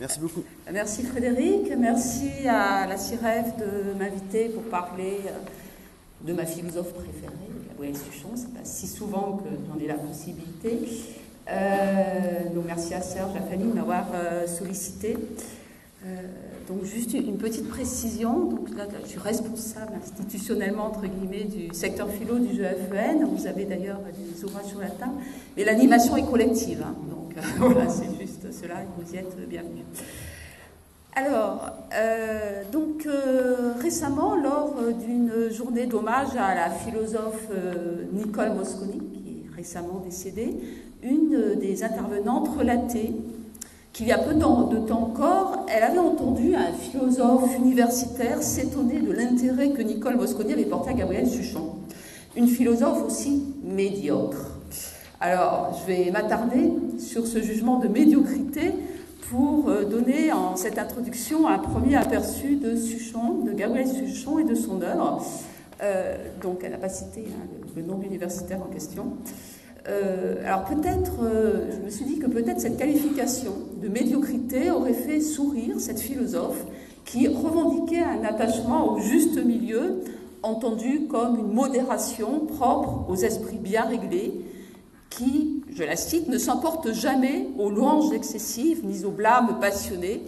Merci beaucoup. Merci Frédéric, merci à la CIREF de m'inviter pour parler euh, de ma philosophe préférée, Gabrielle Suchon. C'est pas si souvent que j'en ai la possibilité. Euh, donc merci à Serge, à Fanny de m'avoir euh, sollicité. donc juste une petite précision. Donc là, je suis responsable institutionnellement entre guillemets du secteur philo du GFEN. Vous avez d'ailleurs des ouvrages sur la table. Mais l'animation est collective. Hein. donc voilà, c'est juste cela. Vous y êtes bienvenue. Alors, euh, donc euh, récemment, lors d'une journée d'hommage à la philosophe euh, Nicole Mosconi, qui est récemment décédée, une des intervenantes relatait qu'il y a peu de temps encore, elle avait entendu un philosophe universitaire s'étonner de l'intérêt que Nicole Mosconi avait porté à Gabrielle Suchon, une philosophe aussi médiocre. Alors, je vais m'attarder sur ce jugement de médiocrité pour euh, donner en cette introduction un premier aperçu de Suchon, de Gabriel Suchon et de son œuvre. Euh, donc, elle n'a pas cité hein, le, nom universitaire en question. Euh, alors peut-être, je me suis dit que peut-être cette qualification de médiocrité aurait fait sourire cette philosophe qui revendiquait un attachement au juste milieu, entendu comme une modération propre aux esprits bien réglés, qui, je la cite, ne s'emportent jamais aux louanges excessives ni aux blâmes passionnés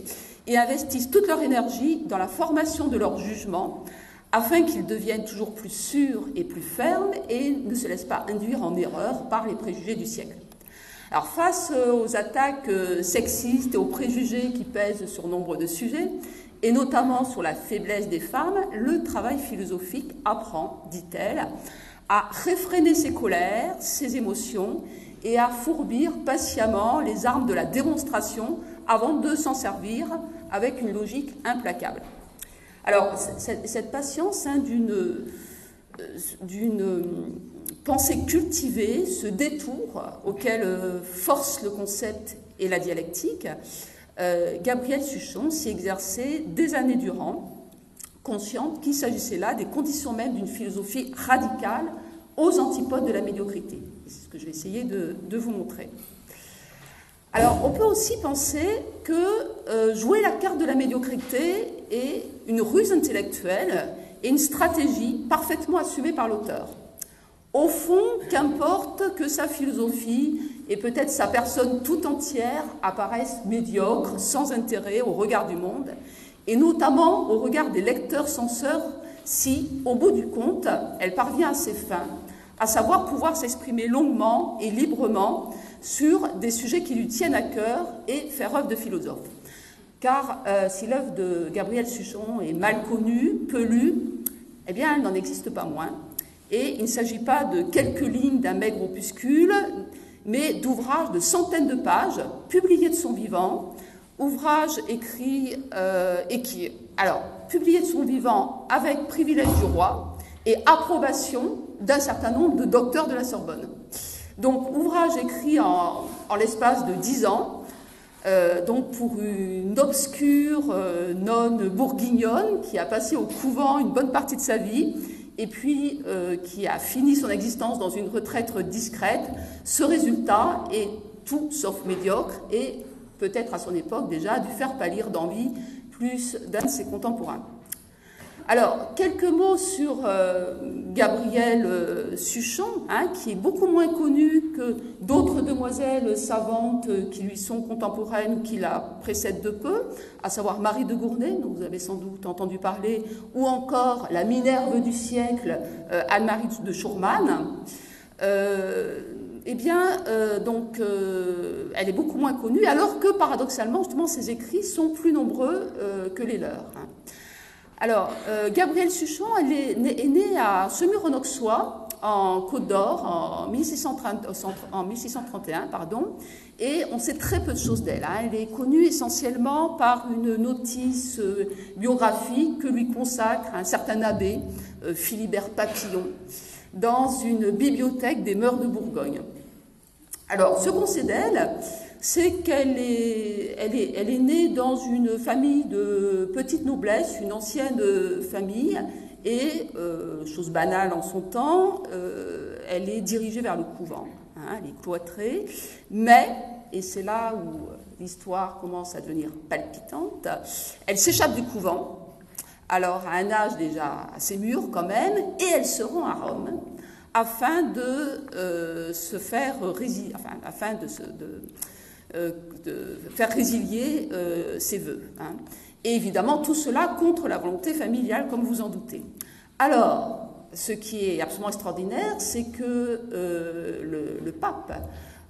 et investissent toute leur énergie dans la formation de leur jugement afin qu'ils deviennent toujours plus sûrs et plus fermes et ne se laissent pas induire en erreur par les préjugés du siècle. Alors face aux attaques sexistes et aux préjugés qui pèsent sur nombre de sujets, et notamment sur la faiblesse des femmes, le travail philosophique apprend, dit-elle, à réfréner ses colères, ses émotions et à fourbir patiemment les armes de la démonstration avant de s'en servir avec une logique implacable. Alors, cette patience hein, euh, d'une pensée cultivée, ce détour auquel euh, force le concept et la dialectique, euh, Gabriel Suchon s'y exerçait des années durant, consciente qu'il s'agissait là des conditions même d'une philosophie radicale aux antipodes de la médiocrité. C'est ce que je vais essayer de, vous montrer. Alors, on peut aussi penser que euh, jouer la carte de la médiocrité est une ruse intellectuelle et une stratégie parfaitement assumée par l'auteur. Au fond, qu'importe que sa philosophie et peut-être sa personne tout entière apparaissent médiocres, sans intérêt au regard du monde, et notamment au regard des lecteurs censeurs si, au bout du compte, elle parvient à ses fins, à savoir pouvoir s'exprimer longuement et librement sur des sujets qui lui tiennent à cœur et faire œuvre de philosophe. Car euh, si l'œuvre de Gabriel Suchon est mal connue, peu lue, eh bien, elle n'en existe pas moins. Et il ne s'agit pas de quelques lignes d'un maigre opuscule, mais d'ouvrages de centaines de pages, publiés de son vivant, ouvrages écrits euh, et qui, alors, publiés de son vivant avec privilège du roi et approbation d'un certain nombre de docteurs de la Sorbonne. Donc, ouvrage écrit en, l'espace de dix ans, euh, donc pour une obscure euh, nonne bourguignonne qui a passé au couvent une bonne partie de sa vie et puis qui a fini son existence dans une retraite discrète, ce résultat est tout sauf médiocre et peut-être à son époque déjà, dû faire pâlir d'envie plus d'un de ses contemporains. Alors, quelques mots sur euh, Gabrielle euh, Suchon, hein, qui est beaucoup moins connue que d'autres demoiselles savantes qui lui sont contemporaines, qui la précèdent de peu, à savoir Marie de Gournay, dont vous avez sans doute entendu parler, ou encore la Minerve du siècle, euh, Anne-Marie de Schurman eh bien, euh, donc, euh, elle est beaucoup moins connue, alors que paradoxalement, justement, ses écrits sont plus nombreux euh, que les leurs. Hein. Alors, Gabrielle Suchon, elle est, née à Semur-en-Auxois, en Côte d'Or, en, 1631, pardon, et on sait très peu de choses d'elle. Hein. Elle est connue essentiellement par une notice biographique que lui consacre un certain abbé, Philibert Papillon dans une bibliothèque des mœurs de Bourgogne. Alors, ce qu'on sait d'elle, c'est qu'elle est, elle est, elle est née dans une famille de petite noblesse, une ancienne famille, et, euh, chose banale en son temps, euh, elle est dirigée vers le couvent. Hein, elle est cloîtrée, mais, et c'est là où l'histoire commence à devenir palpitante. Elle s'échappe du couvent, alors à un âge déjà assez mûr quand même, et elle se rend à Rome afin de se faire enfin, afin de, faire résilier ses voeux. Hein. Et évidemment, tout cela contre la volonté familiale, comme vous en doutez. Alors, ce qui est absolument extraordinaire, c'est que euh, le, pape,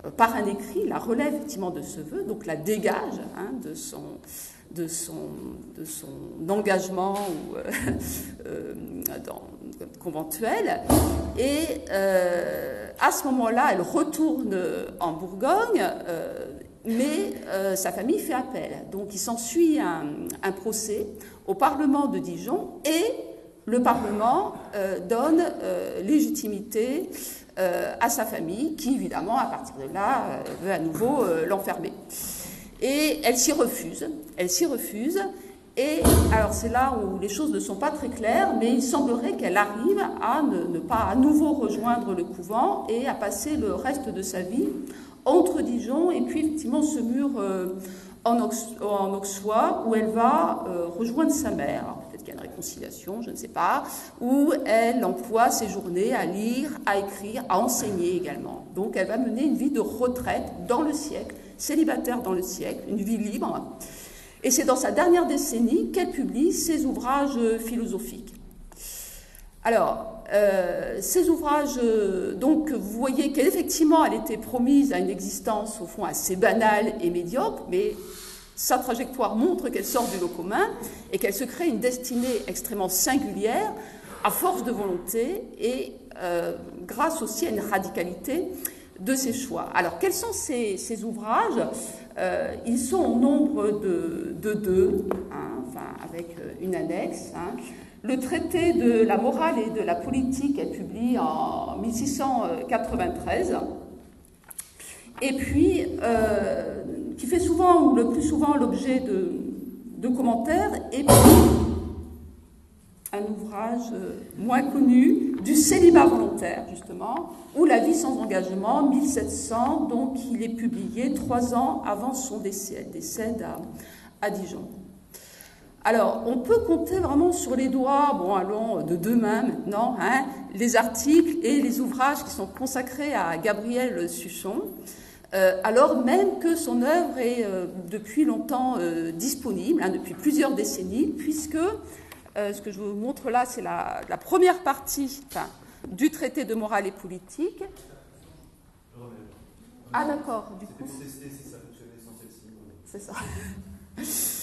euh, par un écrit, la relève effectivement de ce vœu, donc la dégage hein, de, son, de, son, engagement ou, euh, conventuel. Et à ce moment-là, elle retourne en Bourgogne mais euh, sa famille fait appel. Donc il s'ensuit un, procès au Parlement de Dijon et le Parlement euh, donne euh, légitimité à sa famille qui, évidemment, à partir de là, veut à nouveau l'enfermer. Et elle s'y refuse. Elle s'y refuse. Et alors c'est là où les choses ne sont pas très claires, mais il semblerait qu'elle arrive à ne, pas à nouveau rejoindre le couvent et à passer le reste de sa vie entre Dijon et puis effectivement ce mur euh, en, Auxois où elle va euh, rejoindre sa mère. Peut-être qu'il y a une réconciliation, je ne sais pas, où elle emploie ses journées à lire, à écrire, à enseigner également. Donc elle va mener une vie de retraite dans le siècle, célibataire dans le siècle, une vie libre. Et c'est dans sa dernière décennie qu'elle publie ses ouvrages philosophiques. Alors, ces ouvrages, euh, donc, vous voyez qu'effectivement, elle était promise à une existence, au fond, assez banale et médiocre, mais sa trajectoire montre qu'elle sort du lot commun et qu'elle se crée une destinée extrêmement singulière à force de volonté et euh, grâce aussi à une radicalité de ses choix. Alors, quels sont ces, ouvrages? Ils sont au nombre de, deux, hein, avec une annexe. Hein. Le traité de la morale et de la politique est publié en 1693. Et puis, euh, qui fait souvent, ou le plus souvent, l'objet de, commentaires. Et puis, un ouvrage euh, moins connu du célibat volontaire, justement, ou La vie sans engagement, 1700, donc il est publié trois ans avant son décès. Elle décède à Dijon. Alors, on peut compter vraiment sur les doigts, bon, allons de deux mains maintenant, hein, les articles et les ouvrages qui sont consacrés à Gabriel Suchon, euh, alors même que son œuvre est euh, depuis longtemps disponible, hein, depuis plusieurs décennies, puisque ce que je vous montre là, c'est la, première partie du traité de morale et politique. Ah d'accord, du coup. C'est ça.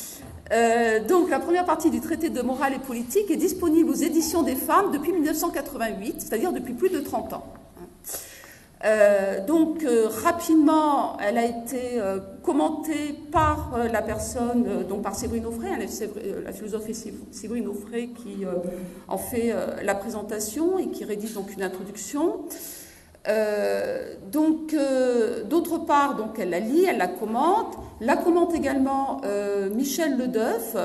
Euh, donc la première partie du traité de morale et politique est disponible aux éditions des femmes depuis 1988, c'est-à-dire depuis plus de 30 ans. Euh, donc euh, rapidement, elle a été commentée par la personne, donc par Séverine Offray, hein, la philosophe Séverine Offray qui en fait la présentation et qui rédige donc une introduction. Euh, donc, euh, d'autre part, donc elle la lit, elle la commente. La commente également euh, Michel Ledeuf,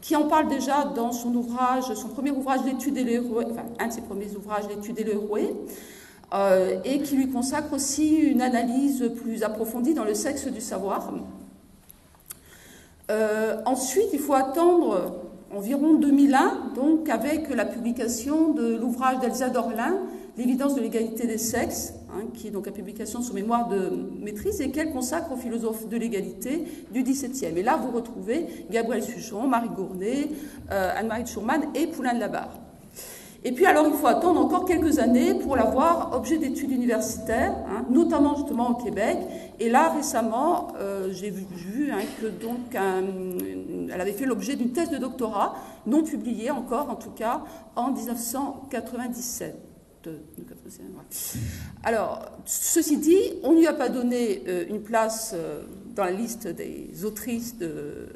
qui en parle déjà dans son ouvrage, son premier ouvrage l'étude et l'héroé, enfin un de ses premiers ouvrages, l'étude et l'héroé, et qui lui consacre aussi une analyse plus approfondie dans le sexe du savoir. ensuite, il faut attendre environ 2001, donc avec la publication de l'ouvrage d'Elsa Dorlin, L'évidence de l'égalité des sexes, hein, qui est donc la publication sur mémoire de maîtrise et qu'elle consacre aux philosophes de l'égalité du XVIIe. Et là, vous retrouvez Gabriel Suchon, Marie Gournay, euh, Anne-Marie Schurman et Poulain de la Barre. Et puis alors, il faut attendre encore quelques années pour l'avoir objet d'études universitaires, hein, notamment justement au Québec. Et là, récemment, euh, j'ai vu, hein, que donc elle avait fait l'objet d'une thèse de doctorat, non publiée encore, en tout cas, en 1997. Alors, ceci dit, on ne lui a pas donné euh, une place euh, dans la liste des autrices de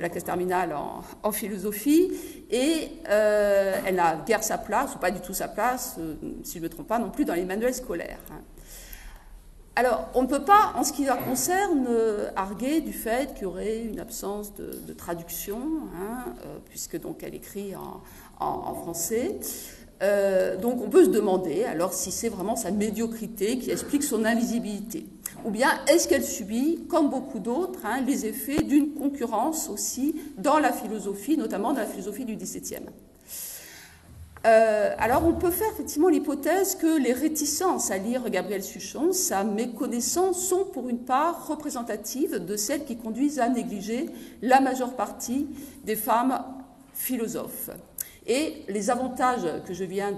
la classe terminale en, philosophie, et euh, elle n'a guère sa place, ou pas du tout sa place, si je ne me trompe pas, non plus dans les manuels scolaires. Hein. Alors, on ne peut pas, en ce qui la concerne, arguer du fait qu'il y aurait une absence de, traduction, hein, puisque donc elle écrit en, en français. Euh, donc on peut se demander alors si c'est vraiment sa médiocrité qui explique son invisibilité. Ou bien est-ce qu'elle subit, comme beaucoup d'autres, hein, les effets d'une concurrence aussi dans la philosophie, notamment dans la philosophie du XVIIe euh, alors on peut faire effectivement l'hypothèse que les réticences à lire Gabriel Suchon, sa méconnaissance, sont pour une part représentatives de celles qui conduisent à négliger la majeure partie des femmes philosophes. Et les avantages que je viens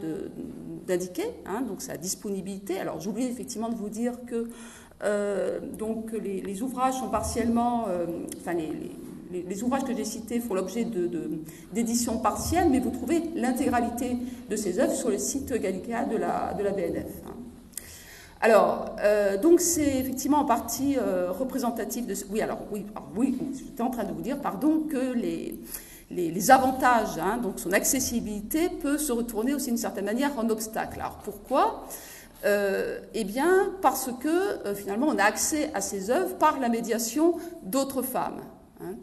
d'indiquer, hein, donc sa disponibilité, alors j'oublie effectivement de vous dire que euh, donc les, ouvrages sont partiellement, euh, enfin les, ouvrages que j'ai cités font l'objet d'éditions partielles, mais vous trouvez l'intégralité de ces œuvres sur le site Gallica de la, BNF. Hein. Alors, euh, donc c'est effectivement en partie représentatif de... Oui, alors oui, oui, j'étais en train de vous dire, pardon, que les, les, avantages, hein, donc son accessibilité peut se retourner aussi d'une certaine manière en obstacle. Alors pourquoi? Euh, Eh bien, parce que euh, finalement, on a accès à ces œuvres par la médiation d'autres femmes. Hein.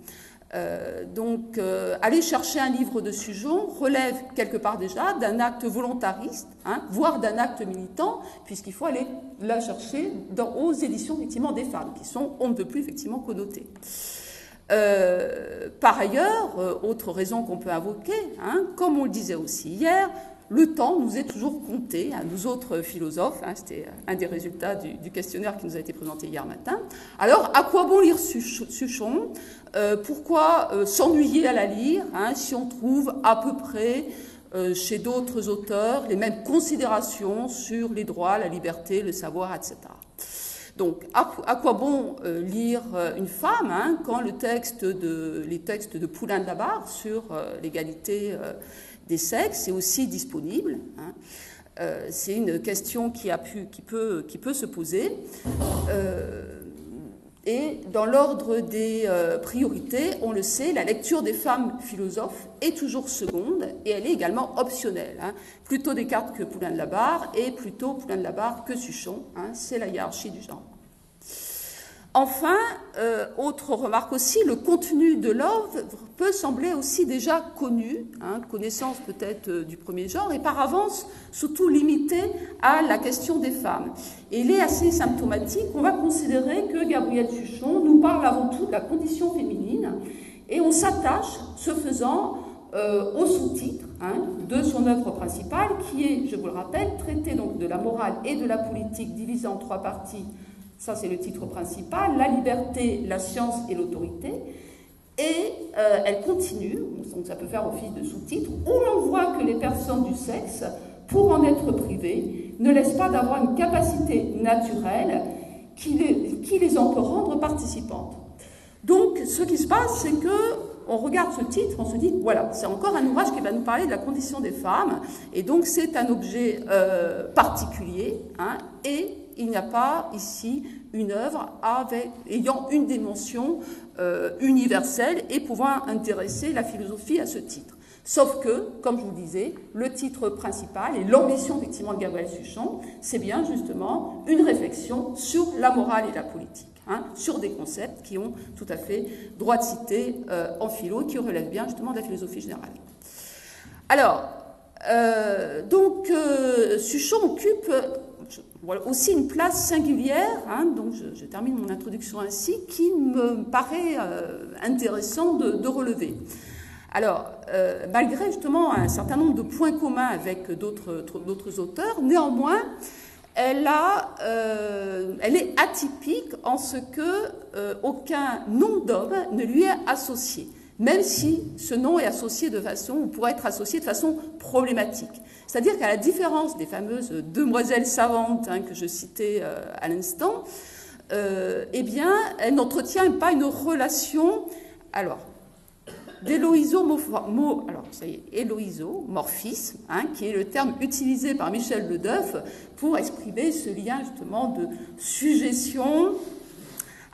Euh, donc, aller chercher un livre de Sujon relève quelque part déjà d'un acte volontariste, hein, voire d'un acte militant, puisqu'il faut aller la chercher dans, aux éditions effectivement des femmes, qui sont on ne peut plus effectivement connotées. Par ailleurs, autre raison qu'on peut invoquer, hein, comme on le disait aussi hier, le temps nous est toujours compté, à nous autres philosophes, hein, c'était un des résultats du, questionnaire qui nous a été présenté hier matin. Alors, à quoi bon lire Suchon? Euh, Pourquoi s'ennuyer à la lire hein, si on trouve à peu près chez d'autres auteurs les mêmes considérations sur les droits, la liberté, le savoir, etc. Donc, à, quoi bon euh, lire euh, une femme hein, quand le texte de, les textes de Poulain de la Barre sur euh, l'égalité des sexes est aussi disponible hein. C'est une question qui, a pu, qui, peut, qui peut se poser. Et dans l'ordre des priorités, on le sait, la lecture des femmes philosophes est toujours seconde et elle est également optionnelle. Hein. Plutôt Descartes que Poulain de la Barre et plutôt Poulain de la Barre que Suchon. Hein. C'est la hiérarchie du genre. Enfin, euh, autre remarque aussi, le contenu de l'œuvre peut sembler aussi déjà connu, hein, connaissance peut-être euh, du premier genre, et par avance surtout limité à la question des femmes. Il est assez symptomatique, on va considérer que Gabriel Suchon nous parle avant tout de la condition féminine, et on s'attache, ce faisant, euh, au sous-titre hein, de son œuvre principale, qui est, je vous le rappelle, traité de la morale et de la politique divisée en trois parties ça, c'est le titre principal. La liberté, la science et l'autorité. Et euh, elle continue, donc ça peut faire office de sous-titre, où l'on voit que les personnes du sexe, pour en être privées, ne laissent pas d'avoir une capacité naturelle qui les, en peut rendre participantes. Donc, ce qui se passe, c'est que on regarde ce titre, on se dit, voilà, c'est encore un ouvrage qui va nous parler de la condition des femmes, et donc c'est un objet euh, particulier, hein, et il n'y a pas ici une œuvre ayant une dimension euh, universelle et pouvant intéresser la philosophie à ce titre. Sauf que, comme je vous le disais, le titre principal et l'ambition effectivement de Gabriel Suchon, c'est bien justement une réflexion sur la morale et la politique, hein, sur des concepts qui ont tout à fait droit de citer euh, en philo et qui relèvent bien justement de la philosophie générale. Alors, euh, donc, Suchon occupe voilà aussi une place singulière, hein, donc je, termine mon introduction ainsi, qui me paraît euh, intéressant de, relever. Alors, euh, malgré justement un certain nombre de points communs avec d'autres auteurs, néanmoins, euh, elle, est atypique en ce que aucun nom d'homme ne lui est associé, même si ce nom est associé de façon, ou pourrait être associé de façon problématique. C'est-à-dire qu'à la différence des fameuses demoiselles savantes hein, que je citais euh, à l'instant, euh, eh bien, elle n'entretient pas une relation. Alors, d'éloïsomorphisme, hein, qui est le terme utilisé par Michel Ledeuf pour exprimer ce lien justement de suggestion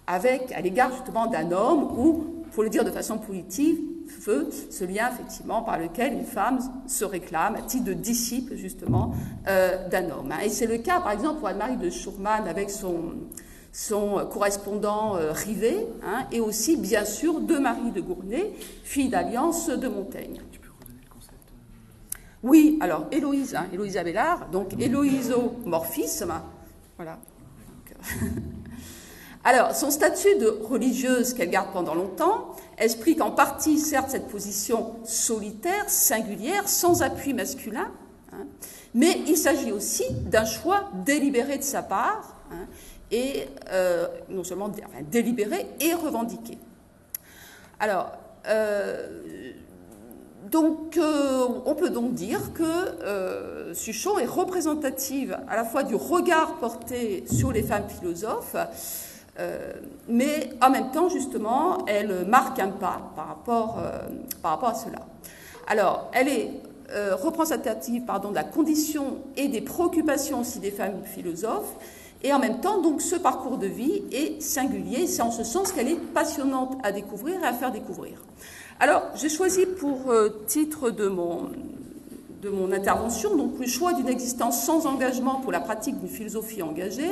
avec, à l'égard justement d'un homme, ou, pour le dire de façon positive, feu, ce lien effectivement par lequel une femme se réclame à titre de disciple justement euh, d'un homme. Hein. Et c'est le cas par exemple pour Anne-Marie de Schurman avec son, son correspondant euh, Rivet, hein, et aussi bien sûr de Marie de Gournay, fille d'alliance de Montaigne. Tu peux redonner le concept euh, Oui, alors Héloïse, hein, Héloïse Abélard, donc héloïsomorphisme, voilà. Alors, son statut de religieuse qu'elle garde pendant longtemps explique en partie, certes, cette position solitaire, singulière, sans appui masculin, hein, mais il s'agit aussi d'un choix délibéré de sa part, hein, et euh, non seulement délibéré et revendiqué. Alors, euh, donc, euh, on peut donc dire que euh, Suchon est représentative à la fois du regard porté sur les femmes philosophes, euh, mais en même temps, justement, elle marque un pas par rapport, par rapport à cela. Alors, elle est représentative pardon, de la condition et des préoccupations aussi des femmes philosophes, et en même temps, donc, ce parcours de vie est singulier. C'est en ce sens qu'elle est passionnante à découvrir et à faire découvrir. Alors, j'ai choisi pour euh, titre de mon, de mon intervention donc le choix d'une existence sans engagement pour la pratique d'une philosophie engagée,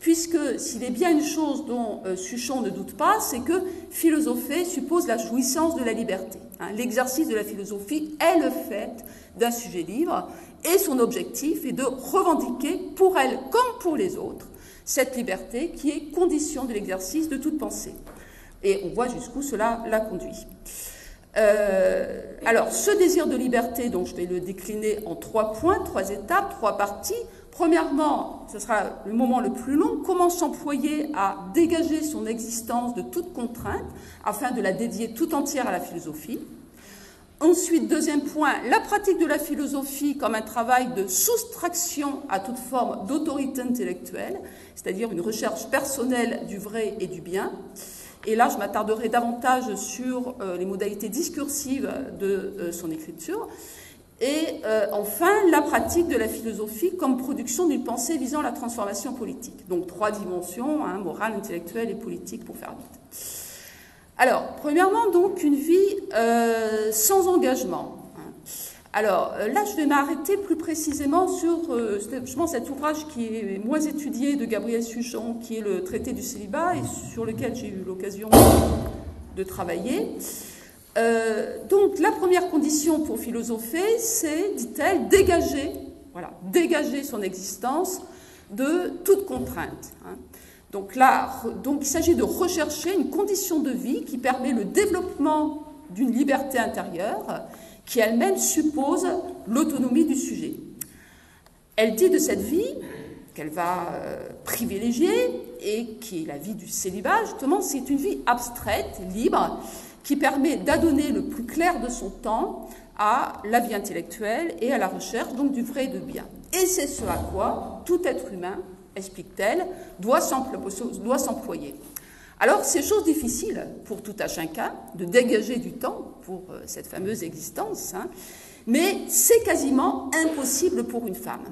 puisque s'il est bien une chose dont euh, Suchon ne doute pas, c'est que philosopher suppose la jouissance de la liberté. Hein. L'exercice de la philosophie est le fait d'un sujet libre, et son objectif est de revendiquer pour elle comme pour les autres cette liberté qui est condition de l'exercice de toute pensée. Et on voit jusqu'où cela la conduit. Euh, alors, ce désir de liberté, donc je vais le décliner en trois points, trois étapes, trois parties. Premièrement, ce sera le moment le plus long, comment s'employer à dégager son existence de toute contrainte afin de la dédier tout entière à la philosophie? Ensuite, deuxième point, la pratique de la philosophie comme un travail de soustraction à toute forme d'autorité intellectuelle, c'est-à-dire une recherche personnelle du vrai et du bien. Et là, je m'attarderai davantage sur euh, les modalités discursives de euh, son écriture. Et euh, enfin, la pratique de la philosophie comme production d'une pensée visant la transformation politique. Donc trois dimensions, hein, morale, intellectuelle et politique, pour faire vite. Alors, premièrement, donc, une vie sans engagement. Alors euh, là, je vais m'arrêter plus précisément sur euh, justement cet ouvrage qui est moins étudié de Gabriel Suchon, qui est le traité du célibat et sur lequel j'ai eu l'occasion de travailler. Euh, donc la première condition pour philosopher, c'est, dit-elle, dégager, voilà, dégager son existence de toute contrainte. Hein. Donc là, donc il s'agit de rechercher une condition de vie qui permet le développement d'une liberté intérieure qui elle-même suppose l'autonomie du sujet. Elle dit de cette vie qu'elle va euh, privilégier et qui est la vie du célibat, justement, c'est une vie abstraite, libre, qui permet d'adonner le plus clair de son temps à la vie intellectuelle et à la recherche donc du vrai et du bien. Et c'est ce à quoi tout être humain, explique-t-elle, doit s'employer. Alors, c'est chose difficile pour tout à chacun de dégager du temps pour euh, cette fameuse existence, hein, mais c'est quasiment impossible pour une femme.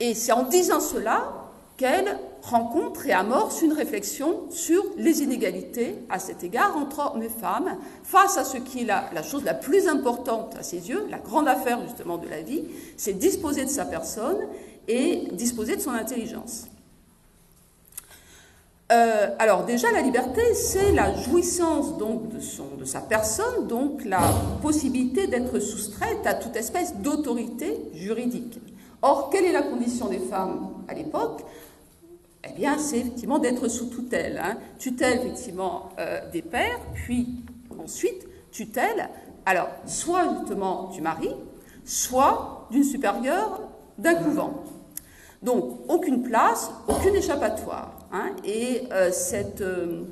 Et c'est en disant cela qu'elle rencontre et amorce une réflexion sur les inégalités à cet égard entre hommes et femmes, face à ce qui est la, chose la plus importante à ses yeux, la grande affaire justement de la vie, c'est disposer de sa personne et disposer de son intelligence. Euh, alors déjà, la liberté, c'est la jouissance donc de, son, de sa personne, donc la possibilité d'être soustraite à toute espèce d'autorité juridique. Or, quelle est la condition des femmes à l'époque? Eh bien, c'est effectivement d'être sous tutelle. Hein. Tutelle, effectivement, euh, des pères, puis ensuite tutelle, alors, soit justement du mari, soit d'une supérieure d'un couvent. Donc, aucune place, aucune échappatoire. Hein, et euh, euh,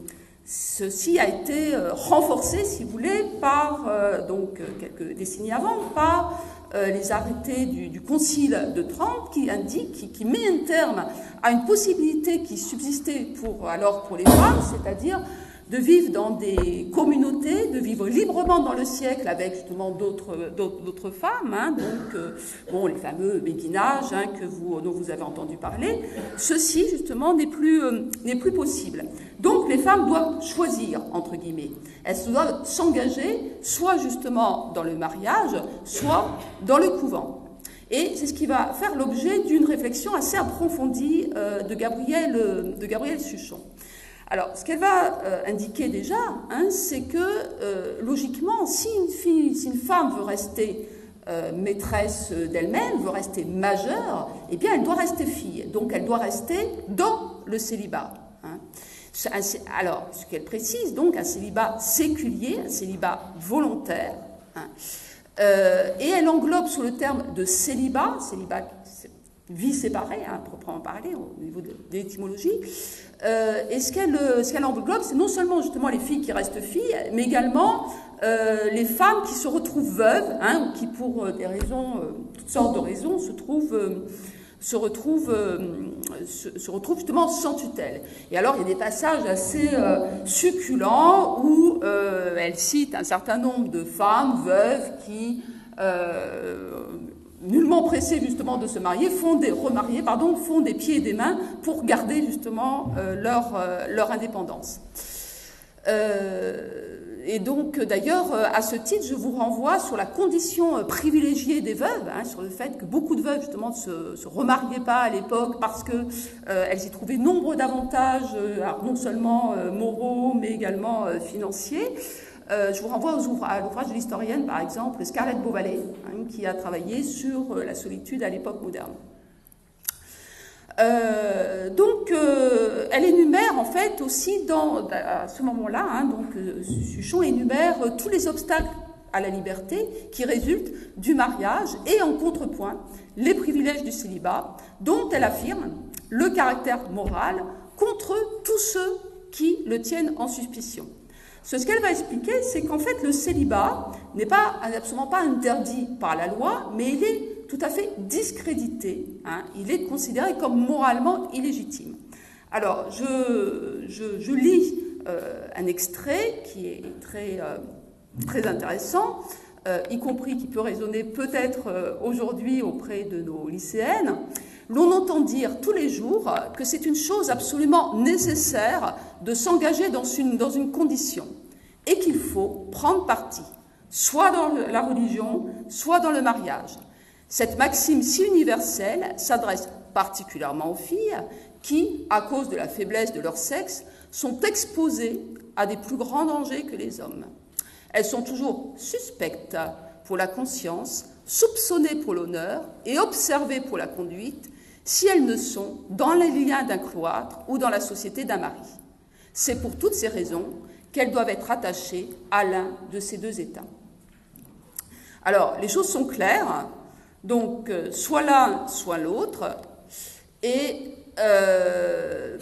ceci a été renforcé, si vous voulez, par, donc, quelques décennies avant, par les arrêtés du, Concile de Trente qui indique, qui, met un terme à une possibilité qui subsistait pour, alors pour les femmes, c'est-à-dire de vivre dans des communautés, de vivre librement dans le siècle avec justement d'autres femmes, hein, donc euh, bon, les fameux béguinages hein, que vous, dont vous avez entendu parler. Ceci justement n'est plus, euh, n'est plus possible. Donc les femmes doivent choisir, entre guillemets. Elles doivent s'engager soit justement dans le mariage, soit dans le couvent. Et c'est ce qui va faire l'objet d'une réflexion assez approfondie euh, de, Gabriel, de Gabriel Suchon. Alors, ce qu'elle va euh, indiquer déjà, hein, c'est que euh, logiquement, si une, si une femme veut rester euh, maîtresse d'elle-même, veut rester majeure, eh bien, elle doit rester fille. Donc, elle doit rester dans le célibat. Alors, ce qu'elle précise, donc, un célibat séculier, un célibat volontaire, hein, euh, et elle englobe sous le terme de célibat, célibat vie séparée, hein, proprement parler, au niveau de, l'étymologie, euh, et ce qu'elle englobe, c'est non seulement justement les filles qui restent filles, mais également euh, les femmes qui se retrouvent veuves, hein, ou qui pour des raisons, toutes sortes de raisons, se trouvent se retrouve, euh, se, justement sans tutelle. Et alors, il y a des passages assez euh, succulents où euh, elle cite un certain nombre de femmes veuves qui, nullement pressées justement de se marier, font des, remarier, pardon, font des pieds et des mains pour garder justement leur, leur indépendance. Et donc, d'ailleurs, euh, à ce titre, je vous renvoie sur la condition euh, privilégiée des veuves, hein, sur le fait que beaucoup de veuves, justement, ne se, remariaient pas à l'époque parce qu'elles euh, y trouvaient nombre d'avantages, non seulement moraux, mais également financiers. je vous renvoie à l'ouvrage de l'historienne, par exemple, Scarlett Beauvalet, hein, qui a travaillé sur la solitude à l'époque moderne. Euh, donc, euh, elle énumère en fait aussi dans, à ce moment-là, hein, donc euh, Suchon énumère tous les obstacles à la liberté qui résultent du mariage et en contrepoint les privilèges du célibat, dont elle affirme le caractère moral contre tous ceux qui le tiennent en suspicion. Ce qu'elle va expliquer, c'est qu'en fait le célibat n'est pas absolument pas interdit par la loi, mais il est tout à fait discrédité. Hein. il est considéré comme moralement illégitime. Alors, je, lis euh, un extrait qui est très, euh, intéressant, euh, y compris qui peut résonner peut-être aujourd'hui auprès de nos lycéennes. L'on entend dire tous les jours que c'est une chose absolument nécessaire de s'engager dans dans une condition et qu'il faut prendre parti, soit dans la religion, soit dans le mariage. Cette maxime si universelle s'adresse particulièrement aux filles qui, à cause de la faiblesse de leur sexe, sont exposées à des plus grands dangers que les hommes. Elles sont toujours suspectes pour la conscience, soupçonnées pour l'honneur et observées pour la conduite si elles ne sont dans les liens d'un cloître ou dans la société d'un mari. C'est pour toutes ces raisons qu'elles doivent être attachées à l'un de ces deux états. Alors, les choses sont claires. Donc, euh, soit l'un, soit l'autre. Et, euh,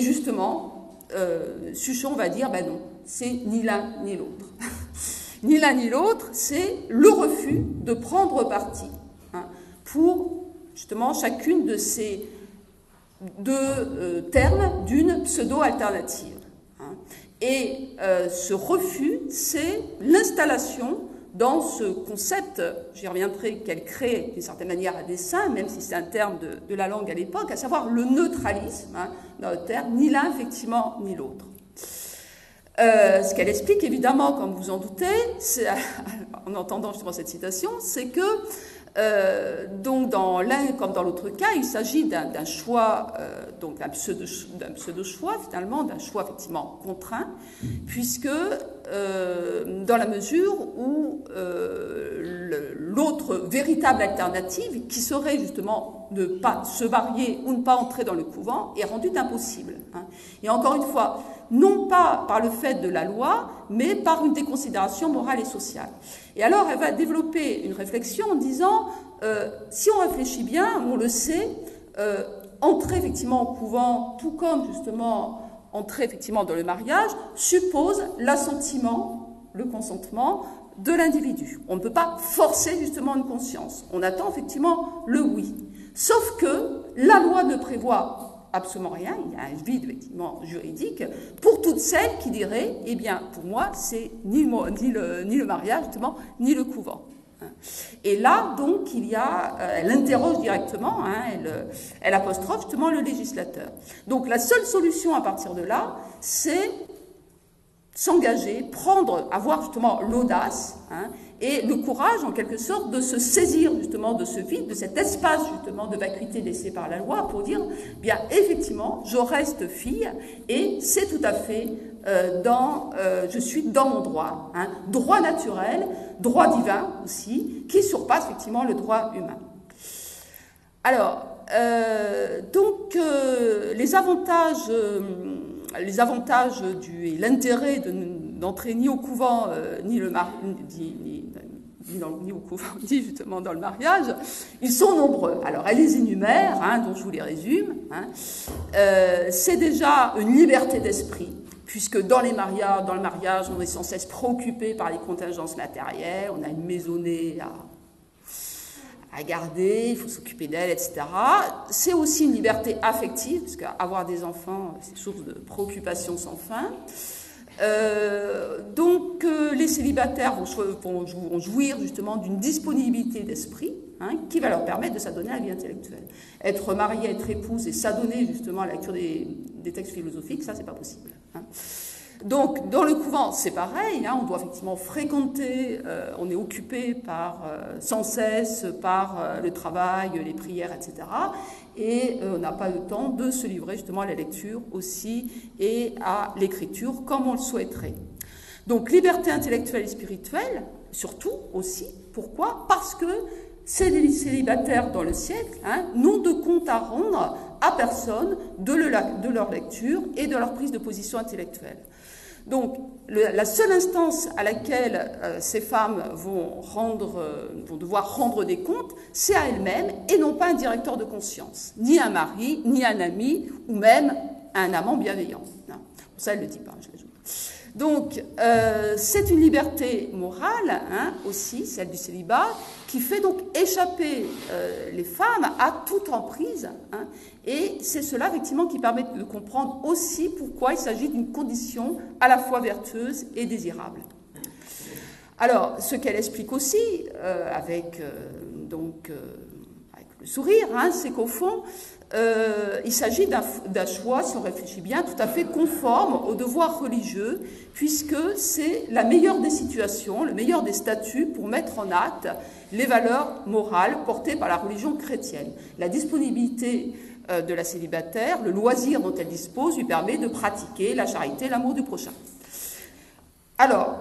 justement, euh, Suchon va dire, ben non, c'est ni l'un ni l'autre. ni l'un ni l'autre, c'est le refus de prendre parti hein, pour justement chacune de ces deux termes d'une pseudo-alternative. Hein. Et ce refus, c'est l'installation dans ce concept, j'y reviendrai, qu'elle crée d'une certaine manière à dessein, même si c'est un terme de, la langue à l'époque, à savoir le neutralisme, hein, dans le terme, ni l'un effectivement, ni l'autre. Euh, ce qu'elle explique évidemment, comme vous en doutez, en entendant justement cette citation, c'est que euh, donc dans l'un comme dans l'autre cas, il s'agit d'un choix, euh, donc d'un pseudo-choix finalement, d'un choix effectivement contraint, puisque euh, dans la mesure où l'autre véritable alternative, qui serait justement ne pas se marier ou ne pas entrer dans le couvent, est rendue impossible. Hein. Et encore une fois, non pas par le fait de la loi, mais par une déconsidération morale et sociale. Et alors, elle va développer une réflexion en disant, euh, si on réfléchit bien, on le sait, euh, entrer effectivement au couvent, tout comme justement entrer effectivement dans le mariage, suppose l'assentiment, le consentement de l'individu. On ne peut pas forcer justement une conscience. On attend effectivement le oui. Sauf que la loi ne prévoit absolument rien, il y a un vide effectivement juridique, pour toutes celles qui diraient, eh bien, pour moi, c'est ni le, ni, le, mariage, justement, ni le couvent. Hein. Et là, donc, il y a, euh, elle interroge directement, hein, elle, elle, apostrophe justement le législateur. Donc, la seule solution à partir de là, c'est s'engager, prendre, avoir justement l'audace, hein, et le courage, en quelque sorte, de se saisir justement de ce vide, de cet espace justement de vacuité laissé par la loi pour dire, bien effectivement, je reste fille et c'est tout à fait euh, dans, euh, je suis dans mon droit, hein, droit naturel, droit divin aussi, qui surpasse effectivement le droit humain. Alors, euh, donc, les avantages les avantages du, et l'intérêt d'entrer ni au couvent, ni, le ni, ni, au couvent, ni justement dans le mariage, ils sont nombreux. Alors elle les énumère, hein, dont je vous les résume. Hein. c'est déjà une liberté d'esprit, puisque dans, les mariages, dans le mariage, on est sans cesse préoccupé par les contingences matérielles, on a une maisonnée à à garder, il faut s'occuper d'elle, etc. C'est aussi une liberté affective, parce qu'avoir des enfants, c'est source de préoccupation sans fin. Euh, donc euh, les célibataires vont, jouir justement d'une disponibilité d'esprit hein, qui va leur permettre de s'adonner à la vie intellectuelle. Être marié, être épouse et s'adonner justement à la lecture des, textes philosophiques, ça c'est pas possible. Hein. Donc, dans le couvent, c'est pareil, hein, on doit effectivement fréquenter, euh, on est occupé par, euh, sans cesse par euh, le travail, les prières, etc. Et on n'a pas le temps de se livrer justement à la lecture aussi et à l'écriture comme on le souhaiterait. Donc, liberté intellectuelle et spirituelle, surtout aussi. Pourquoi? Parce que ces célibataires dans le siècle hein, n'ont de compte à rendre à personne de, leur lecture et de leur prise de position intellectuelle. Donc, la seule instance à laquelle euh, ces femmes euh, vont devoir rendre des comptes, c'est à elles-mêmes et non pas un directeur de conscience, ni un mari, ni un ami, ou même un amant bienveillant. Ça, elle ne le dit pas, je. Donc, euh, c'est une liberté morale hein, aussi, celle du célibat, qui fait donc échapper euh, les femmes à toute emprise. Hein, et c'est cela, effectivement, qui permet de comprendre aussi pourquoi il s'agit d'une condition à la fois vertueuse et désirable. Alors, ce qu'elle explique aussi, euh, avec, donc, avec le sourire, hein, c'est qu'au fond, euh, il s'agit d'un choix, si on réfléchit bien, tout à fait conforme aux devoirs religieux, puisque c'est la meilleure des situations, le meilleur des statuts pour mettre en acte les valeurs morales portées par la religion chrétienne. La disponibilité euh, de la célibataire, le loisir dont elle dispose, lui permet de pratiquer la charité, l'amour du prochain. Alors,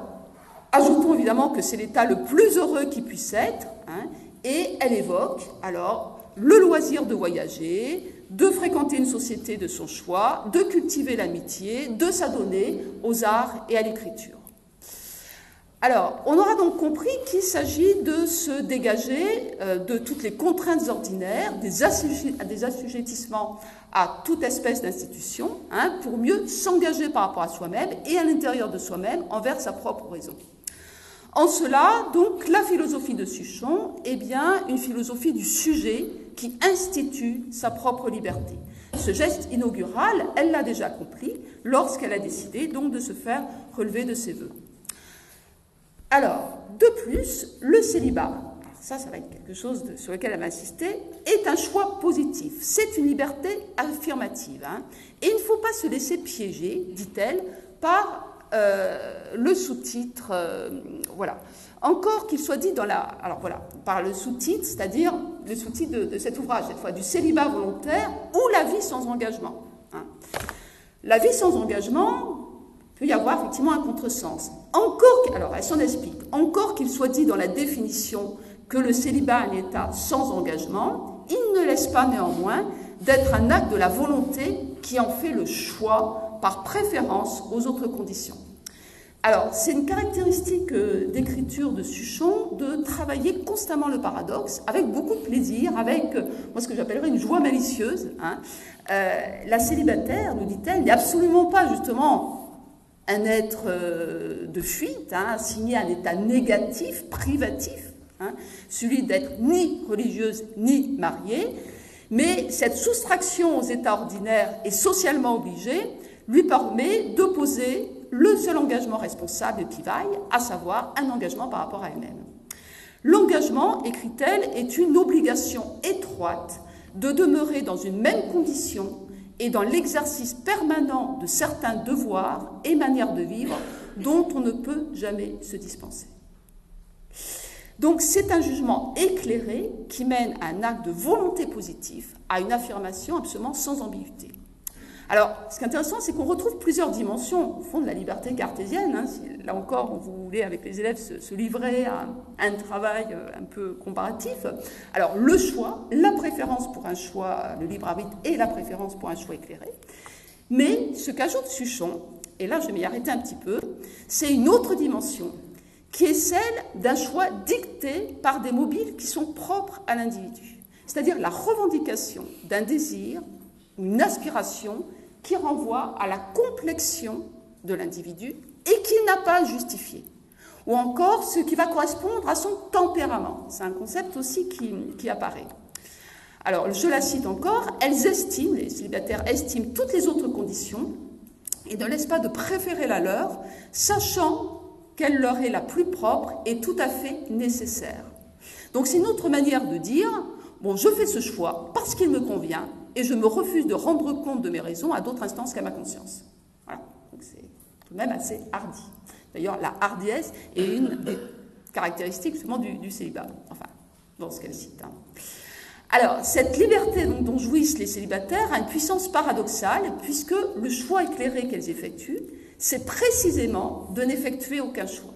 ajoutons évidemment que c'est l'état le plus heureux qui puisse être, hein, et elle évoque alors le loisir de voyager, de fréquenter une société de son choix, de cultiver l'amitié, de s'adonner aux arts et à l'écriture. Alors, on aura donc compris qu'il s'agit de se dégager euh, de toutes les contraintes ordinaires, des, assujettissements à toute espèce d'institution, hein, pour mieux s'engager par rapport à soi-même et à l'intérieur de soi-même envers sa propre raison. En cela, donc, la philosophie de Suchon est bien une philosophie du sujet qui institue sa propre liberté. Ce geste inaugural, elle l'a déjà accompli lorsqu'elle a décidé donc de se faire relever de ses voeux. Alors, de plus, le célibat, ça, ça va être quelque chose sur lequel elle va insister, est un choix positif. C'est une liberté affirmative. Hein. et il ne faut pas se laisser piéger, dit-elle, par euh, le sous-titre, euh, voilà. Encore qu'il soit dit dans la, alors voilà, par le sous-titre, c'est-à-dire le sous-titre de, cet ouvrage, cette fois, du célibat volontaire ou la vie sans engagement. Hein. La vie sans engagement, peut y avoir effectivement un contresens. Encore, alors elle s'en explique, encore qu'il soit dit dans la définition que le célibat est un état sans engagement, il ne laisse pas néanmoins d'être un acte de la volonté qui en fait le choix par préférence aux autres conditions. Alors, c'est une caractéristique euh, d'écriture de Suchon de travailler constamment le paradoxe, avec beaucoup de plaisir, avec, euh, moi, ce que j'appellerais une joie malicieuse. Hein. Euh, la célibataire, nous dit-elle, n'est absolument pas, justement, un être de fuite, hein, assigné à un état négatif, privatif, hein, celui d'être ni religieuse ni mariée, mais cette soustraction aux états ordinaires est socialement obligée lui permet d'opposer le seul engagement responsable qui vaille, à savoir un engagement par rapport à elle-même. L'engagement, écrit-elle, est une obligation étroite de demeurer dans une même condition et dans l'exercice permanent de certains devoirs et manières de vivre dont on ne peut jamais se dispenser. Donc c'est un jugement éclairé qui mène à un acte de volonté positive, à une affirmation absolument sans ambiguïté. Alors, ce qui est intéressant, c'est qu'on retrouve plusieurs dimensions, au fond, de la liberté cartésienne. Hein. là encore, vous voulez, avec les élèves, se, livrer à un travail euh, un peu comparatif. Alors, le choix, la préférence pour un choix, le libre arbitre et la préférence pour un choix éclairé. Mais ce qu'ajoute Suchon, et là je vais m'y arrêter un petit peu, c'est une autre dimension qui est celle d'un choix dicté par des mobiles qui sont propres à l'individu, c'est-à-dire la revendication d'un désir, une aspiration qui renvoie à la complexion de l'individu et qui n'a pas à justifier. Ou encore ce qui va correspondre à son tempérament. C'est un concept aussi qui, qui apparaît. Alors, je la cite encore, elles estiment, les célibataires estiment toutes les autres conditions et ne laissent pas de préférer la leur, sachant qu'elle leur est la plus propre et tout à fait nécessaire. Donc c'est une autre manière de dire, bon, je fais ce choix parce qu'il me convient et je me refuse de rendre compte de mes raisons à d'autres instances qu'à ma conscience. Voilà, donc c'est tout de même assez hardi. D'ailleurs, la hardiesse est une des caractéristiques du, célibat, enfin, dans ce qu'elle cite. Hein. Alors, cette liberté dont jouissent les célibataires a une puissance paradoxale, puisque le choix éclairé qu'elles effectuent, c'est précisément de n'effectuer aucun choix,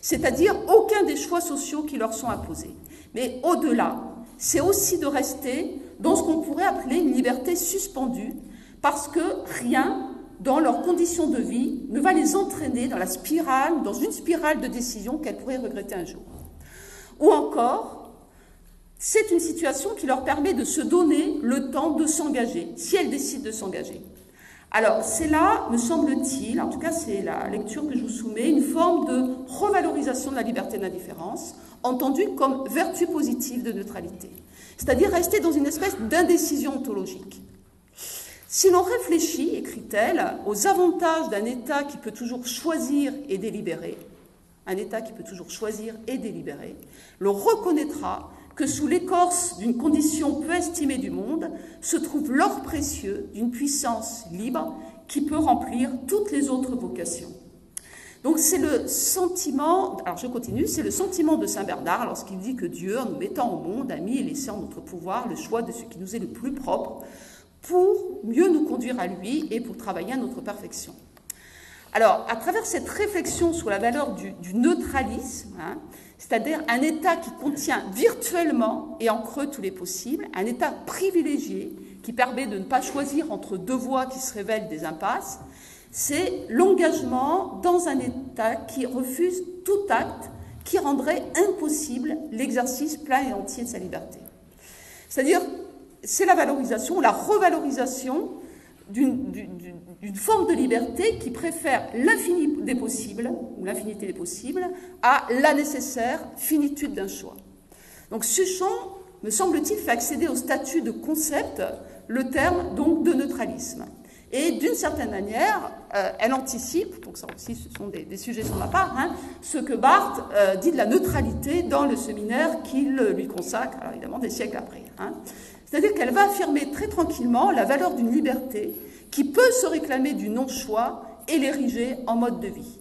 c'est-à-dire aucun des choix sociaux qui leur sont imposés. Mais au-delà, c'est aussi de rester dans ce qu'on pourrait appeler une liberté suspendue, parce que rien dans leurs conditions de vie ne va les entraîner dans la spirale, dans une spirale de décision qu'elles pourraient regretter un jour. Ou encore, c'est une situation qui leur permet de se donner le temps de s'engager, si elles décident de s'engager. Alors, c'est là, me semble-t-il, en tout cas c'est la lecture que je vous soumets, une forme de revalorisation de la liberté d'indifférence, entendue comme vertu positive de neutralité. C'est-à-dire rester dans une espèce d'indécision ontologique. Si l'on réfléchit, écrit-elle, aux avantages d'un État qui peut toujours choisir et délibérer, un État qui peut toujours choisir et délibérer, l'on reconnaîtra que sous l'écorce d'une condition peu estimée du monde se trouve l'or précieux d'une puissance libre qui peut remplir toutes les autres vocations. Donc c'est le sentiment, alors je continue, c'est le sentiment de Saint Bernard lorsqu'il dit que Dieu, en nous mettant au monde, a mis et laissé en notre pouvoir le choix de ce qui nous est le plus propre pour mieux nous conduire à lui et pour travailler à notre perfection. Alors, à travers cette réflexion sur la valeur du, neutralisme, hein, c'est-à-dire un État qui contient virtuellement et en creux tous les possibles, un État privilégié qui permet de ne pas choisir entre deux voies qui se révèlent des impasses, c'est l'engagement dans un État qui refuse tout acte qui rendrait impossible l'exercice plein et entier de sa liberté. C'est-à-dire, c'est la valorisation, la revalorisation d'une forme de liberté qui préfère l'infini des possibles, ou l'infinité des possibles, à la nécessaire finitude d'un choix. Donc Suchon, me semble-t-il, fait accéder au statut de concept le terme donc de neutralisme. Et d'une certaine manière, euh, elle anticipe, donc ça aussi ce sont des, sujets sur ma part, hein, ce que Barthes euh, dit de la neutralité dans le séminaire qu'il lui consacre, alors évidemment des siècles après. Hein. C'est-à-dire qu'elle va affirmer très tranquillement la valeur d'une liberté qui peut se réclamer du non-choix et l'ériger en mode de vie.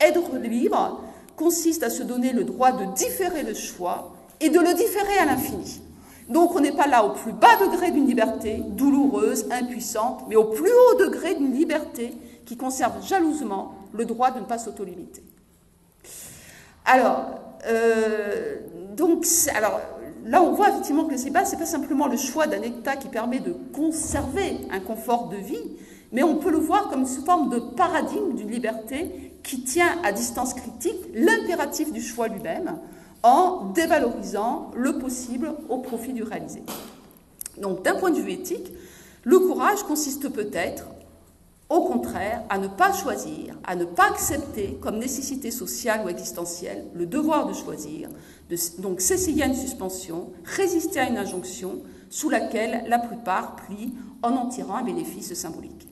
Être libre consiste à se donner le droit de différer le choix et de le différer à l'infini. Donc on n'est pas là au plus bas degré d'une liberté, douloureuse, impuissante, mais au plus haut degré d'une liberté qui conserve jalousement le droit de ne pas s'autolimiter. Alors, euh, là, on voit effectivement que le CEPA, ce n'est pas simplement le choix d'un État qui permet de conserver un confort de vie, mais on peut le voir comme une forme de paradigme d'une liberté qui tient à distance critique l'impératif du choix lui-même, en dévalorisant le possible au profit du réalisé. Donc, d'un point de vue éthique, le courage consiste peut-être, au contraire, à ne pas choisir, à ne pas accepter comme nécessité sociale ou existentielle le devoir de choisir, donc s'essayer à une suspension, résister à une injonction sous laquelle la plupart plient en en tirant un bénéfice symbolique.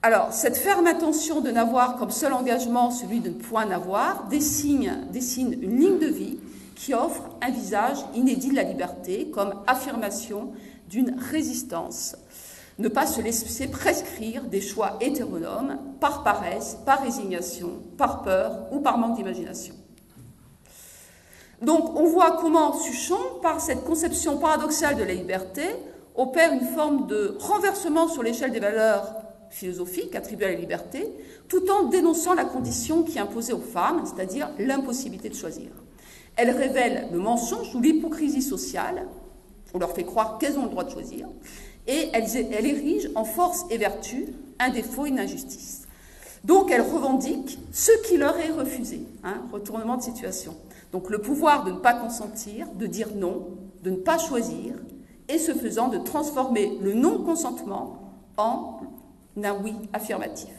Alors, cette ferme intention de n'avoir comme seul engagement celui de ne point n'avoir dessine, dessine une ligne de vie qui offre un visage inédit de la liberté comme affirmation d'une résistance. Ne pas se laisser prescrire des choix hétéronomes par paresse, par résignation, par peur ou par manque d'imagination. Donc on voit comment Suchon, par cette conception paradoxale de la liberté, opère une forme de renversement sur l'échelle des valeurs philosophiques attribuées à la liberté, tout en dénonçant la condition qui est imposée aux femmes, c'est-à-dire l'impossibilité de choisir. Elle révèle le mensonge ou l'hypocrisie sociale, on leur fait croire qu'elles ont le droit de choisir, et elle, elle érige en force et vertu un défaut, une injustice. Donc elle revendique ce qui leur est refusé, hein, retournement de situation. Donc le pouvoir de ne pas consentir, de dire non, de ne pas choisir, et ce faisant de transformer le non-consentement en un oui affirmatif.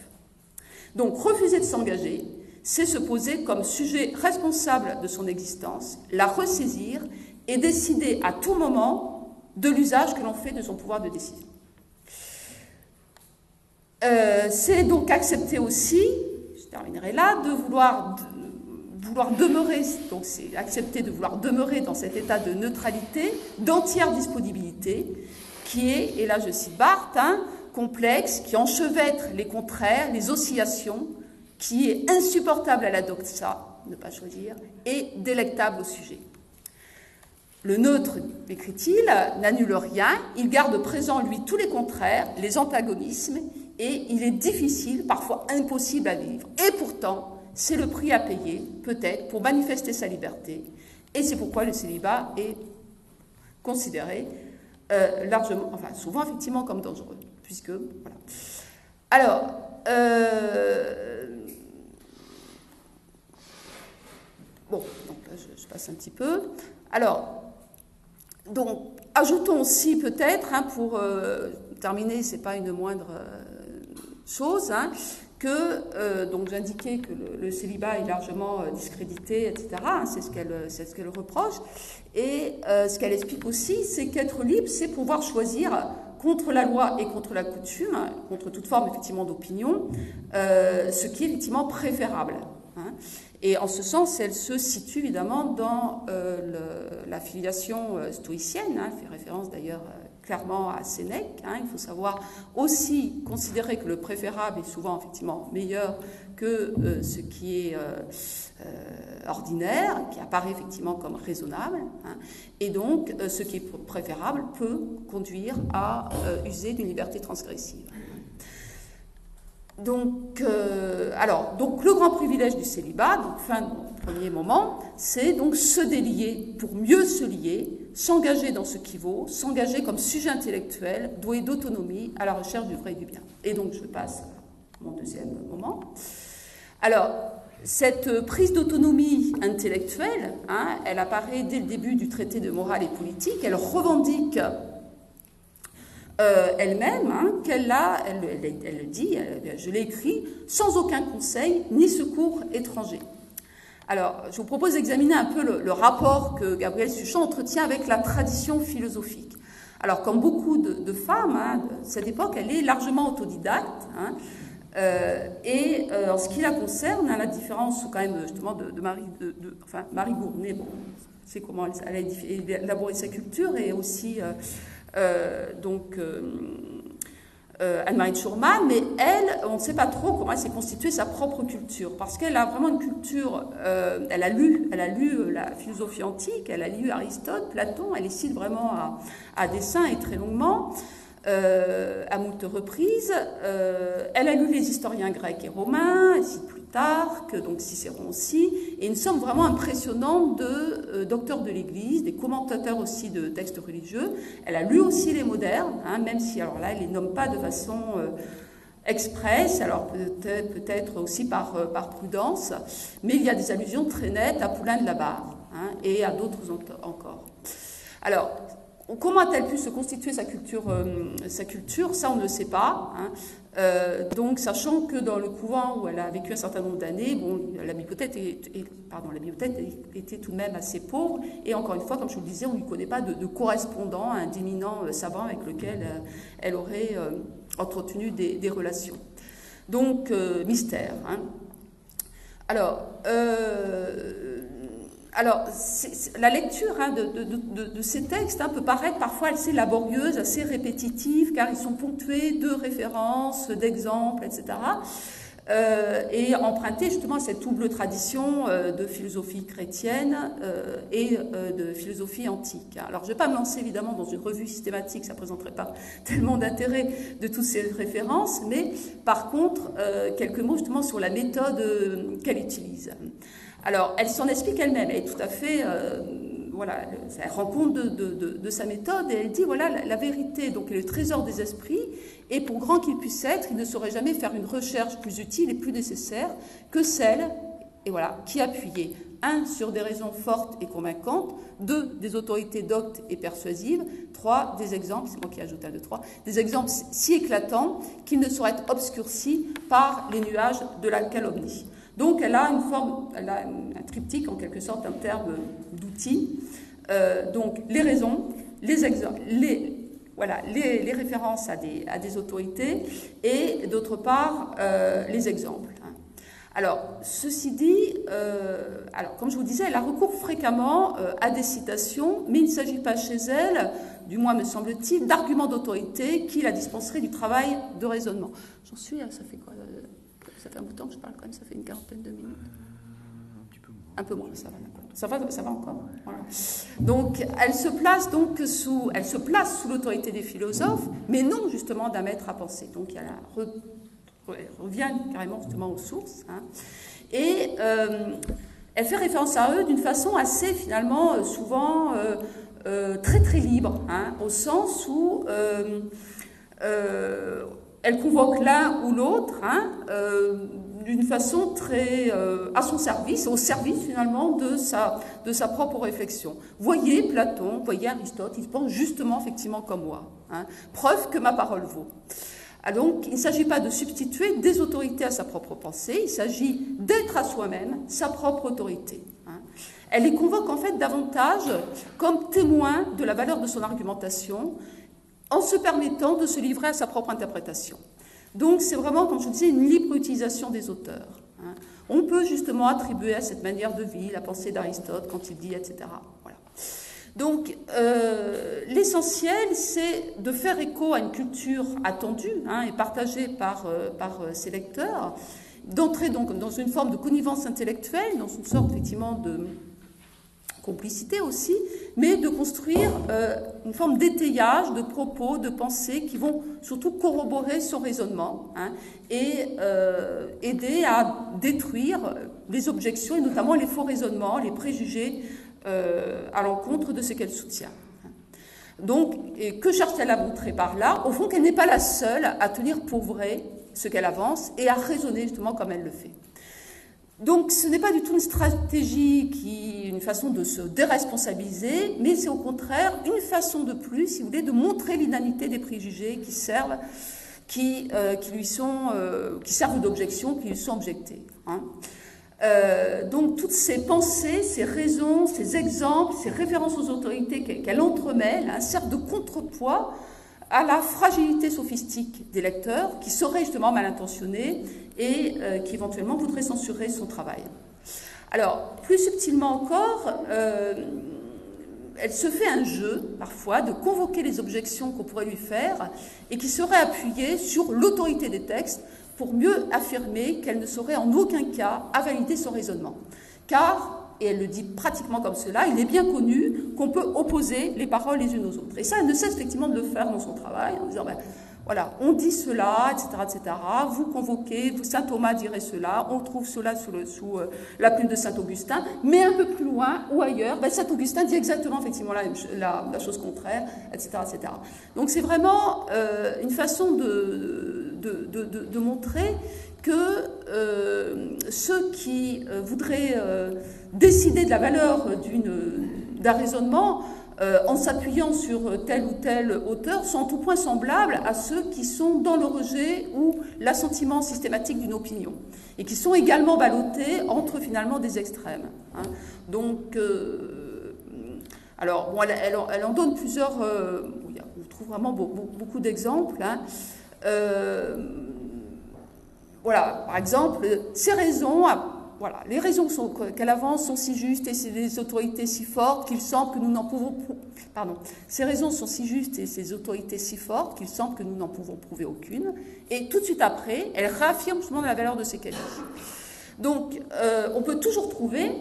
Donc refuser de s'engager, c'est se poser comme sujet responsable de son existence, la ressaisir et décider à tout moment de l'usage que l'on fait de son pouvoir de décision. Euh, c'est donc accepter aussi, je terminerai là, de vouloir, vouloir demeurer, donc c'est accepter de vouloir demeurer dans cet état de neutralité, d'entière disponibilité, qui est, et là je cite Barthes, hein, complexe, qui enchevêtre les contraires, les oscillations, qui est insupportable à la doxa, ne pas choisir, et délectable au sujet. Le neutre, écrit-il, n'annule rien, il garde présent lui tous les contraires, les antagonismes, et il est difficile, parfois impossible à vivre. Et pourtant, c'est le prix à payer, peut-être, pour manifester sa liberté. Et c'est pourquoi le célibat est considéré euh, largement, enfin souvent effectivement comme dangereux, puisque voilà. Alors, euh, bon, donc je, passe un petit peu. Alors, donc, ajoutons aussi peut-être, hein, pour euh, terminer, c'est pas une moindre chose, hein, que euh, donc j'indiquais que le, célibat est largement euh, discrédité, etc. Hein, c'est ce qu'elle reproche. Et euh, ce qu'elle explique aussi, c'est qu'être libre, c'est pouvoir choisir contre la loi et contre la coutume, contre toute forme effectivement d'opinion, ce qui est effectivement préférable. Hein. Et en ce sens, elle se situe évidemment dans la filiation stoïcienne, hein, elle fait référence d'ailleurs clairement à Sénèque. Hein. il faut savoir aussi considérer que le préférable est souvent effectivement meilleur que euh, ce qui est euh, euh, ordinaire, qui apparaît effectivement comme raisonnable. Hein. et donc, ce qui est préférable peut conduire à user d'une liberté transgressive. Donc, alors, donc le grand privilège du célibat, fin de premier moment, c'est donc se délier pour mieux se lier, s'engager dans ce qui vaut, s'engager comme sujet intellectuel, doué d'autonomie à la recherche du vrai et du bien. Et donc je passe à mon deuxième moment. Alors, cette prise d'autonomie intellectuelle, hein, elle apparaît dès le début du traité de morale et politique, elle revendique euh, elle-même hein, qu'elle a, elle, elle, le dit, je l'ai écrit, sans aucun conseil ni secours étranger. Alors, je vous propose d'examiner un peu le, rapport que Gabrielle Suchamp entretient avec la tradition philosophique. Alors, comme beaucoup de, femmes hein, cette époque, elle est largement autodidacte. Hein, euh, et euh, en ce qui la concerne, à la différence quand même justement de, Marie, de, enfin, Marie Gournay, bon, c'est comment elle, a élaboré sa culture et aussi euh, donc Anne-Marie Schurman, mais elle, on ne sait pas trop comment elle s'est constituée sa propre culture, parce qu'elle a vraiment une culture, elle a lu, elle a lu la philosophie antique, elle a lu Aristote, Platon, elle les cite vraiment à dessein et très longuement. Euh, à moult reprises. Euh, elle a lu les historiens grecs et romains, elle cite Plutarque, donc Cicéron aussi, et une somme vraiment impressionnante de euh, docteurs de l'Église, des commentateurs aussi de textes religieux. Elle a lu aussi les modernes, hein, même si alors là, elle les nomme pas de façon express, alors peut-être peut aussi par, par prudence, mais il y a des allusions très nettes à Poulain de la Barre hein, et à d'autres encore. Alors, Comment a-t-elle pu se constituer sa culture, euh, sa culture Ça, on ne le sait pas. Hein. Euh, donc, sachant que dans le couvent où elle a vécu un certain nombre d'années, bon, la bibliothèque, pardon, la était tout de même assez pauvre. Et encore une fois, comme je vous le disais, on ne lui connaît pas de, correspondant, un d'éminent euh, savant avec lequel elle aurait entretenu des, relations. Donc, mystère. Hein. Alors, alors, la lecture hein, de, ces textes hein, peut paraître parfois assez laborieuse, assez répétitive, car ils sont ponctués de références, d'exemples, etc. Euh, et empruntés justement à cette double tradition euh, de philosophie chrétienne euh, et de philosophie antique. Alors, je ne vais pas me lancer évidemment dans une revue systématique, ça ne présenterait pas tellement d'intérêt de toutes ces références, mais par contre, quelques mots justement sur la méthode qu'elle utilise. Alors, elle s'en explique elle-même, elle est tout à fait, euh, voilà, elle rend compte de, sa méthode et elle dit voilà, la, vérité, donc le trésor des esprits, et pour grand qu'il puisse être, il ne saurait jamais faire une recherche plus utile et plus nécessaire que celle, et voilà, qui appuyait un, sur des raisons fortes et convaincantes, deux, des autorités doctes et persuasives, trois, des exemples, c'est moi qui ajoute un de trois, des exemples si éclatants qu'ils ne sauraient être obscurcis par les nuages de la calomnie. Donc elle a une forme, elle a un triptyque en quelque sorte, un terme d'outil. Euh, donc les raisons, les les, voilà, les, références à des, autorités et d'autre part euh, les exemples. Alors, ceci dit, euh, alors, comme je vous disais, elle a recours fréquemment à des citations, mais il ne s'agit pas chez elle, du moins me semble-t-il, d'arguments d'autorité qui la dispenseraient du travail de raisonnement. J'en suis, ça fait quoi Ça fait un bout de temps que je parle quand même, ça fait une quarantaine de minutes. un petit peu moins. Un peu moins, ça va, ça va, ça va encore. Donc, elle se place donc sous, elle se place sous l'autorité des philosophes, mais non justement d'un maître à penser. Donc, la revient carrément justement aux sources. Hein. Et euh, elle fait référence à eux d'une façon assez finalement euh, souvent euh, très très libre, hein, au sens où elle convoque l'un ou l'autre hein, d'une façon très à son service, au service finalement de sa, de sa propre réflexion. Voyez Platon, voyez Aristote, ils pensent justement effectivement comme moi. Preuve que ma parole vaut. Ah, donc, il ne s'agit pas de substituer des autorités à sa propre pensée, il s'agit d'être à soi-même sa propre autorité. Hein. Elle les convoque en fait davantage comme témoins de la valeur de son argumentation, en se permettant de se livrer à sa propre interprétation. Donc, c'est vraiment, comme je vous disais, une libre utilisation des auteurs. Hein. On peut justement attribuer à cette manière de vie la pensée d'Aristote quand il dit, etc. Voilà. Donc, euh, l'essentiel, c'est de faire écho à une culture attendue hein, et partagée par, euh, euh, ses lecteurs, d'entrer donc dans une forme de connivence intellectuelle, dans une sorte effectivement de complicité aussi, mais de construire une forme d'étayage de propos, de pensées qui vont surtout corroborer son raisonnement hein, et aider à détruire les objections et notamment les faux raisonnements, les préjugés euh, à l'encontre de ce qu'elle soutient. Donc, et que cherche-t-elle à montrer par là Au fond, qu'elle n'est pas la seule à tenir pour vrai ce qu'elle avance et à raisonner justement comme elle le fait. Donc, ce n'est pas du tout une stratégie qui, une façon de se déresponsabiliser, mais c'est au contraire une façon de plus, si vous voulez, de montrer l'inanité des préjugés qui servent, qui, euh, qui lui sont, euh, qui servent d'objection, qui lui sont objectés. Hein. Euh, donc toutes ces pensées, ces raisons, ces exemples, ces références aux autorités qu'elle entremêle hein, servent de contrepoids à la fragilité sophistique des lecteurs qui seraient justement mal intentionnés et euh, qui éventuellement voudraient censurer son travail. Alors, plus subtilement encore, euh, elle se fait un jeu, parfois, de convoquer les objections qu'on pourrait lui faire et qui seraient appuyées sur l'autorité des textes pour mieux affirmer qu'elle ne saurait en aucun cas valider son raisonnement. Car, et elle le dit pratiquement comme cela, il est bien connu qu'on peut opposer les paroles les unes aux autres. Et ça, elle ne cesse effectivement de le faire dans son travail, en disant, ben, voilà, on dit cela, etc., etc. Vous convoquez, saint Thomas dirait cela, on trouve cela sous, euh, la plume de saint Augustin, mais un peu plus loin ou ailleurs, ben, saint Augustin dit exactement effectivement la, la, chose contraire, etc., etc. Donc c'est vraiment euh, une façon de de, montrer que euh, ceux qui euh, voudraient euh, décider de la valeur d'un raisonnement en s'appuyant sur tel ou tel auteur sont tout point semblables à ceux qui sont dans le rejet ou l'assentiment systématique d'une opinion et qui sont également ballottés entre finalement des extrêmes. Hein. Donc, alors, elle, en donne plusieurs, on trouve vraiment beaucoup, d'exemples. Hein. Euh, voilà, par exemple, ces raisons, voilà, les raisons qu'elle avance sont si justes et ces autorités si fortes qu'il semble que nous n'en pouvons, pardon, ces raisons sont si justes et ces autorités si fortes qu'il semble que nous n'en pouvons prouver aucune. Et tout de suite après, elle réaffirme justement la valeur de ces qualités. Donc, euh, on peut toujours trouver,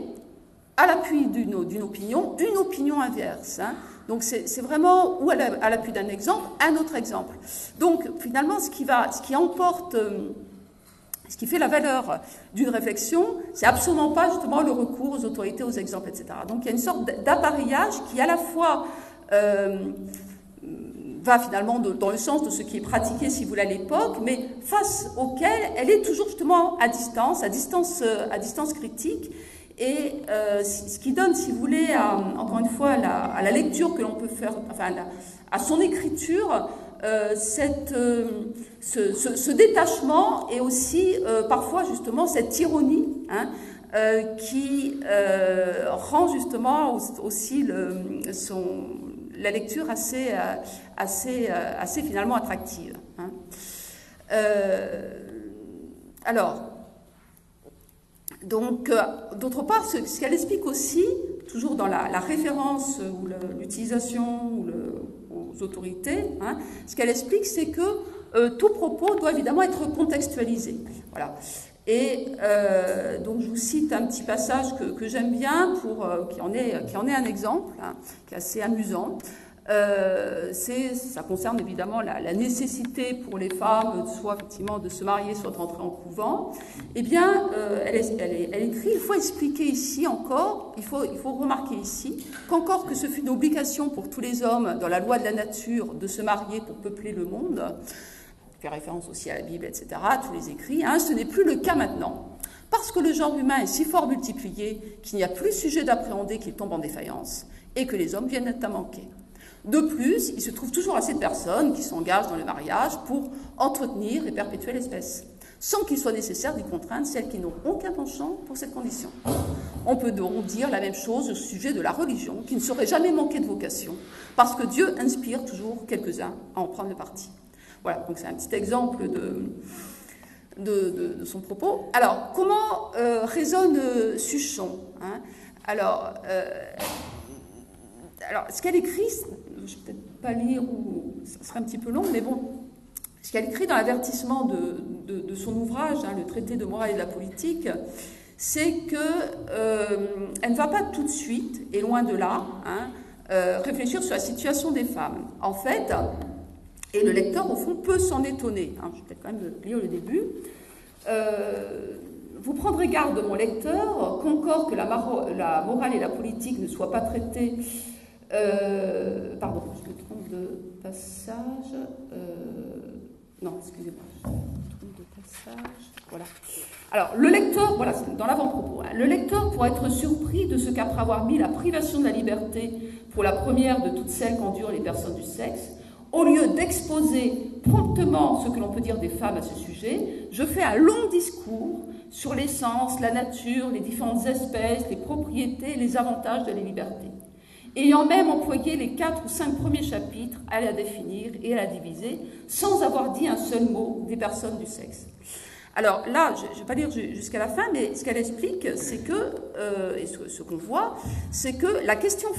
à l'appui d'une opinion, une opinion inverse. Hein. Donc c'est vraiment, ou à l'appui d'un exemple, un autre exemple. Donc finalement, ce qui, emporte euh, Ce qui fait la valeur d'une réflexion, c'est absolument pas justement le recours aux autorités, aux exemples, etc. Donc il y a une sorte d'appareillage qui à la fois euh, va finalement dans le sens de ce qui est pratiqué, si vous voulez, à l'époque, mais face auquel elle est toujours justement à distance, à distance, euh, à distance critique, et euh, ce qui donne, si vous voulez, encore une fois, à la, lecture que l'on peut faire, enfin, à son écriture, euh, cette, ce, ce, détachement et aussi parfois justement cette ironie hein, qui rend justement aussi le, son, la lecture assez, euh, assez, euh, assez finalement attractive. Hein. Euh, alors, donc, d'autre part, ce, qu'elle explique aussi, toujours dans la, référence ou l'utilisation aux autorités, hein, ce qu'elle explique, c'est que tout propos doit évidemment être contextualisé. Voilà. Et donc je vous cite un petit passage que, j'aime bien pour qui, en est, qui en est un exemple, hein, qui est assez amusant. Euh, ça concerne évidemment la, nécessité pour les femmes, soit effectivement de se marier, soit de rentrer en couvent. Eh bien, euh, elle, écrit, il faut expliquer ici encore, il faut, remarquer ici, qu'encore que ce fut une obligation pour tous les hommes dans la loi de la nature de se marier pour peupler le monde, fait référence aussi à la Bible, etc., tous les écrits, hein, ce n'est plus le cas maintenant. Parce que le genre humain est si fort multiplié qu'il n'y a plus sujet d'appréhender qu'il tombe en défaillance et que les hommes viennent à manquer. De plus, il se trouve toujours assez de personnes qui s'engagent dans le mariage pour entretenir et perpétuer l'espèce, sans qu'il soit nécessaire d'y contraindre celles qui n'ont aucun penchant pour cette condition. On peut donc dire la même chose au sujet de la religion, qui ne saurait jamais manquer de vocation, parce que Dieu inspire toujours quelques-uns à en prendre le parti. Voilà, donc c'est un petit exemple de, de, son propos. Alors, comment euh, résonne euh, Suchon hein? Alors, euh, alors, ce qu'elle écrit, je ne vais peut-être pas lire ou ça serait un petit peu long, mais bon, ce qu'elle écrit dans l'avertissement de, son ouvrage, hein, le traité de morale et de la politique, c'est qu'elle euh, ne va pas tout de suite, et loin de là, hein, euh, réfléchir sur la situation des femmes. En fait, et le lecteur, au fond, peut s'en étonner. Hein, je vais peut-être quand même lire le début. Euh, vous prendrez garde, mon lecteur, qu'encore que la, la, morale et la politique ne soient pas traitées euh, pardon, je me trompe de passage. Euh, non, excusez-moi, je trompe de passage. Voilà. Alors, le lecteur, voilà, dans l'avant-propos, hein. le lecteur pourra être surpris de ce qu'après avoir mis la privation de la liberté pour la première de toutes celles qu'endurent les personnes du sexe, au lieu d'exposer promptement ce que l'on peut dire des femmes à ce sujet, je fais un long discours sur l'essence, la nature, les différentes espèces, les propriétés, les avantages de la liberté ayant même employé les quatre ou cinq premiers chapitres à la définir et à la diviser, sans avoir dit un seul mot des personnes du sexe. Alors là, je ne vais pas lire jusqu'à la fin, mais ce qu'elle explique, c'est que, euh, et ce, qu'on voit, c'est que la question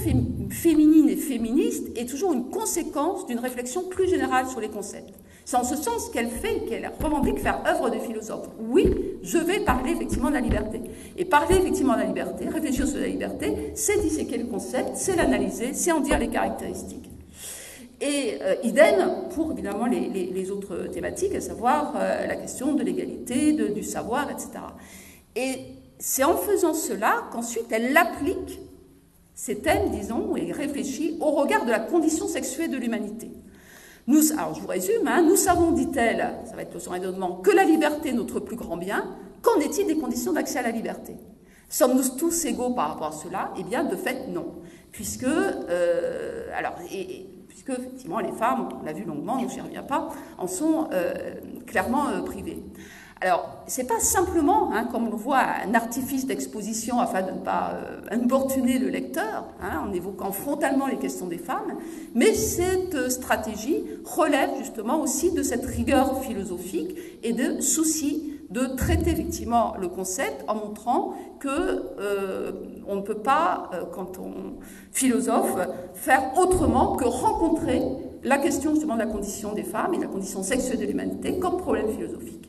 féminine et féministe est toujours une conséquence d'une réflexion plus générale sur les concepts. C'est en ce sens qu'elle fait, qu'elle revendique faire œuvre de philosophe. Oui, je vais parler effectivement de la liberté. Et parler effectivement de la liberté, réfléchir sur la liberté, c'est disséquer le concept, c'est l'analyser, c'est en dire les caractéristiques. Et euh, idem pour évidemment les, autres thématiques, à savoir euh, la question de l'égalité, du savoir, etc. Et c'est en faisant cela qu'ensuite elle applique ces thèmes, disons, et réfléchit au regard de la condition sexuelle de l'humanité. Nous, alors je vous résume, hein, nous savons, dit-elle, ça va être le son raisonnement, que la liberté est notre plus grand bien. Qu'en est-il des conditions d'accès à la liberté? Sommes-nous tous égaux par rapport à cela? Eh bien, de fait, non. Puisque, euh, puisque effectivement, les femmes, on l'a vu longuement, donc je n'y reviens pas, en sont euh, clairement euh, privées. Alors, ce n'est pas simplement, hein, comme on le voit, un artifice d'exposition afin de ne pas euh, importuner le lecteur, hein, en évoquant frontalement les questions des femmes, mais cette stratégie relève justement aussi de cette rigueur philosophique et de souci de traiter effectivement le concept en montrant que euh, on ne peut pas, euh, quand on philosophe, faire autrement que rencontrer la question justement de la condition des femmes et la condition sexuelle de l'humanité comme problème philosophique.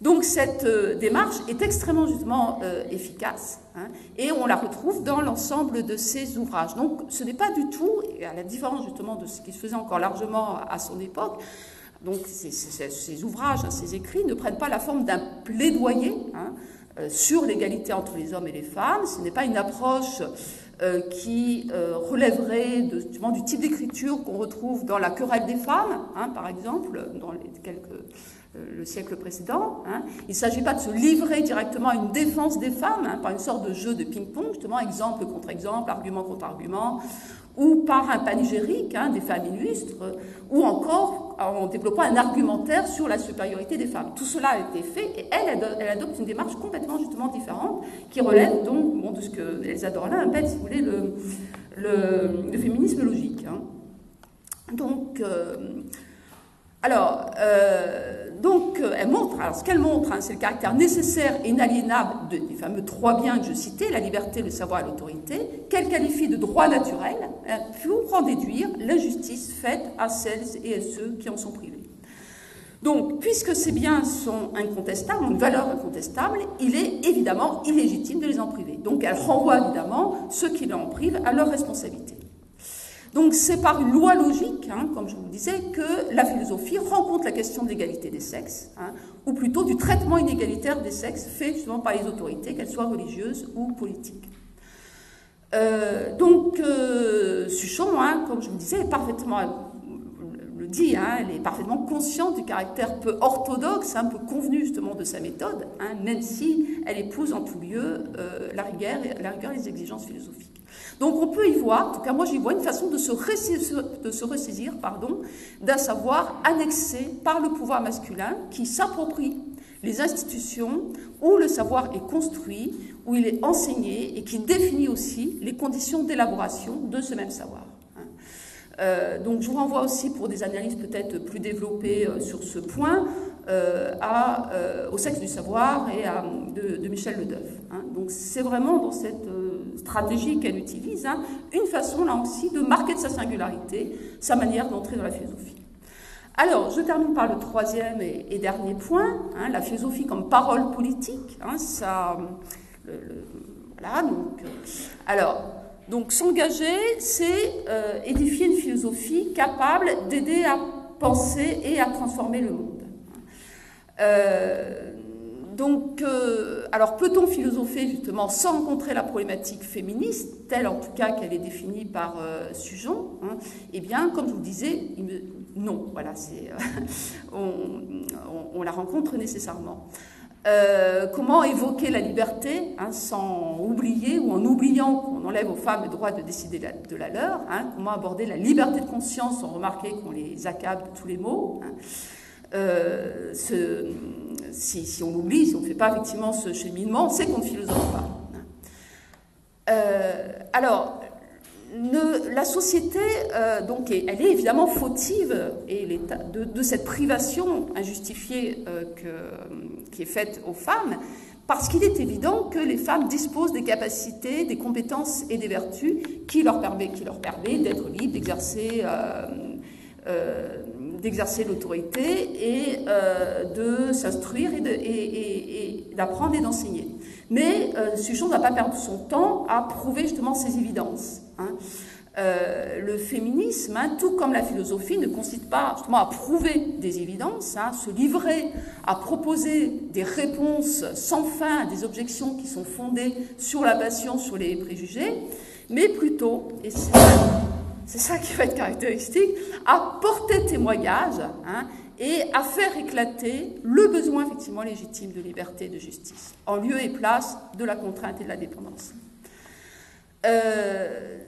Donc cette euh, démarche est extrêmement justement euh, efficace hein, et on la retrouve dans l'ensemble de ses ouvrages. Donc ce n'est pas du tout, à la différence justement de ce qui se faisait encore largement à son époque, Donc ces, ouvrages, hein, ces écrits ne prennent pas la forme d'un plaidoyer hein, euh, sur l'égalité entre les hommes et les femmes. Ce n'est pas une approche qui euh, relèverait de, du type d'écriture qu'on retrouve dans la querelle des femmes, hein, par exemple, dans quelques, le siècle précédent. Il ne s'agit pas de se livrer directement à une défense des femmes par une sorte de jeu de ping-pong, justement, exemple contre exemple, argument contre argument, ou par un panégérique hein, des femmes illustres, ou encore en développant un argumentaire sur la supériorité des femmes. Tout cela a été fait et elle, adopte une démarche complètement justement différente qui relève donc de ce que Elsa Dorlin appelle, si vous voulez, le, le, féminisme logique. Hein. Donc, euh, alors, euh, donc, euh, elle montre, alors ce qu'elle montre, hein, c'est le caractère nécessaire et inaliénable des fameux trois biens que je citais, la liberté, le savoir et l'autorité, qu'elle qualifie de droit naturel, hein, pour en déduire l'injustice faite à celles et à ceux qui en sont privés. Donc, puisque ces biens sont incontestables, ont une valeur incontestable, il est évidemment illégitime de les en priver. Donc, elle renvoie évidemment ceux qui en privent à leur responsabilité. Donc c'est par une loi logique, hein, comme je vous le disais, que la philosophie rencontre la question de l'égalité des sexes, hein, ou plutôt du traitement inégalitaire des sexes fait justement par les autorités, qu'elles soient religieuses ou politiques. Euh, donc euh, Suchon, hein, comme je vous le disais, est parfaitement le dit, elle est parfaitement consciente du caractère peu orthodoxe, un peu convenu justement de sa méthode, même si elle épouse en tout lieu la, rigueur, la rigueur et exigences philosophiques. Donc on peut y voir, en tout cas moi j'y vois une façon de se ressaisir, pardon, d'un savoir annexé par le pouvoir masculin qui s'approprie les institutions où le savoir est construit, où il est enseigné et qui définit aussi les conditions d'élaboration de ce même savoir. Hein. Euh, donc je vous renvoie aussi pour des analyses peut-être plus développées euh, sur ce point euh, au sexe du savoir et à, de, Michel Ledeuf. Hein. Donc c'est vraiment dans cette stratégie qu'elle utilise, hein, une façon là aussi de marquer de sa singularité, sa manière d'entrer dans la philosophie. Alors, je termine par le troisième et, dernier point, hein, la philosophie comme parole politique. Hein, ça, voilà, donc, euh, alors, donc s'engager, c'est euh, édifier une philosophie capable d'aider à penser et à transformer le monde. Euh, donc, euh, alors peut-on philosopher justement sans rencontrer la problématique féministe, telle en tout cas qu'elle est définie par euh, Sujon hein Eh bien, comme je vous le disais, non, voilà, c'est, euh, on, la rencontre nécessairement. comment évoquer la liberté hein, sans oublier ou en oubliant qu'on enlève aux femmes le droit de décider de la leur hein Comment aborder la liberté de conscience sans remarquer qu'on les accable de tous les ce, si, on oublie, si on ne fait pas effectivement ce cheminement, c'est qu'on ne philosophe pas. Euh, alors, la société, euh, donc, elle est évidemment fautive de, cette privation injustifiée euh, qui est faite aux femmes, parce qu'il est évident que les femmes disposent des capacités, des compétences et des vertus qui leur permettent d'être libres, d'exercer d'exercer l'autorité et euh, de s'instruire et d'apprendre et, d'enseigner. Mais euh, Suchon n'a pas perdu son temps à prouver justement ces évidences. Hein. Euh, le féminisme, hein, tout comme la philosophie, ne consiste pas justement à prouver des évidences, hein, se livrer à proposer des réponses sans fin à des objections qui sont fondées sur la passion, sur les préjugés, mais plutôt, et c'est c'est ça qui va être caractéristique, à porter témoignage hein, et à faire éclater le besoin effectivement légitime de liberté et de justice, en lieu et place de la contrainte et de la dépendance. Euh,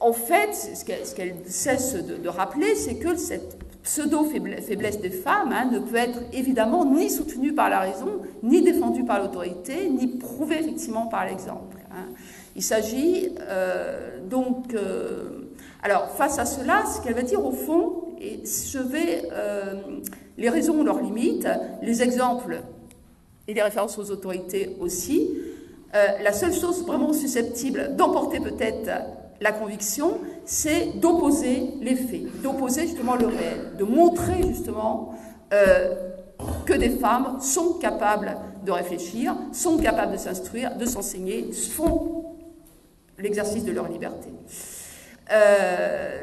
en fait, ce qu'elle cesse de, rappeler, c'est que cette pseudo-faiblesse des femmes hein, ne peut être évidemment ni soutenue par la raison, ni défendue par l'autorité, ni prouvée effectivement par l'exemple. Hein. Il s'agit euh, donc. Euh, alors, face à cela, ce qu'elle va dire au fond, et je vais. Euh, les raisons ont leurs limites, les exemples et les références aux autorités aussi. la seule chose vraiment susceptible d'emporter peut-être la conviction, c'est d'opposer les faits, d'opposer justement le réel, de montrer justement que des femmes sont capables de réfléchir, sont capables de s'instruire, de s'enseigner, font l'exercice de leur liberté.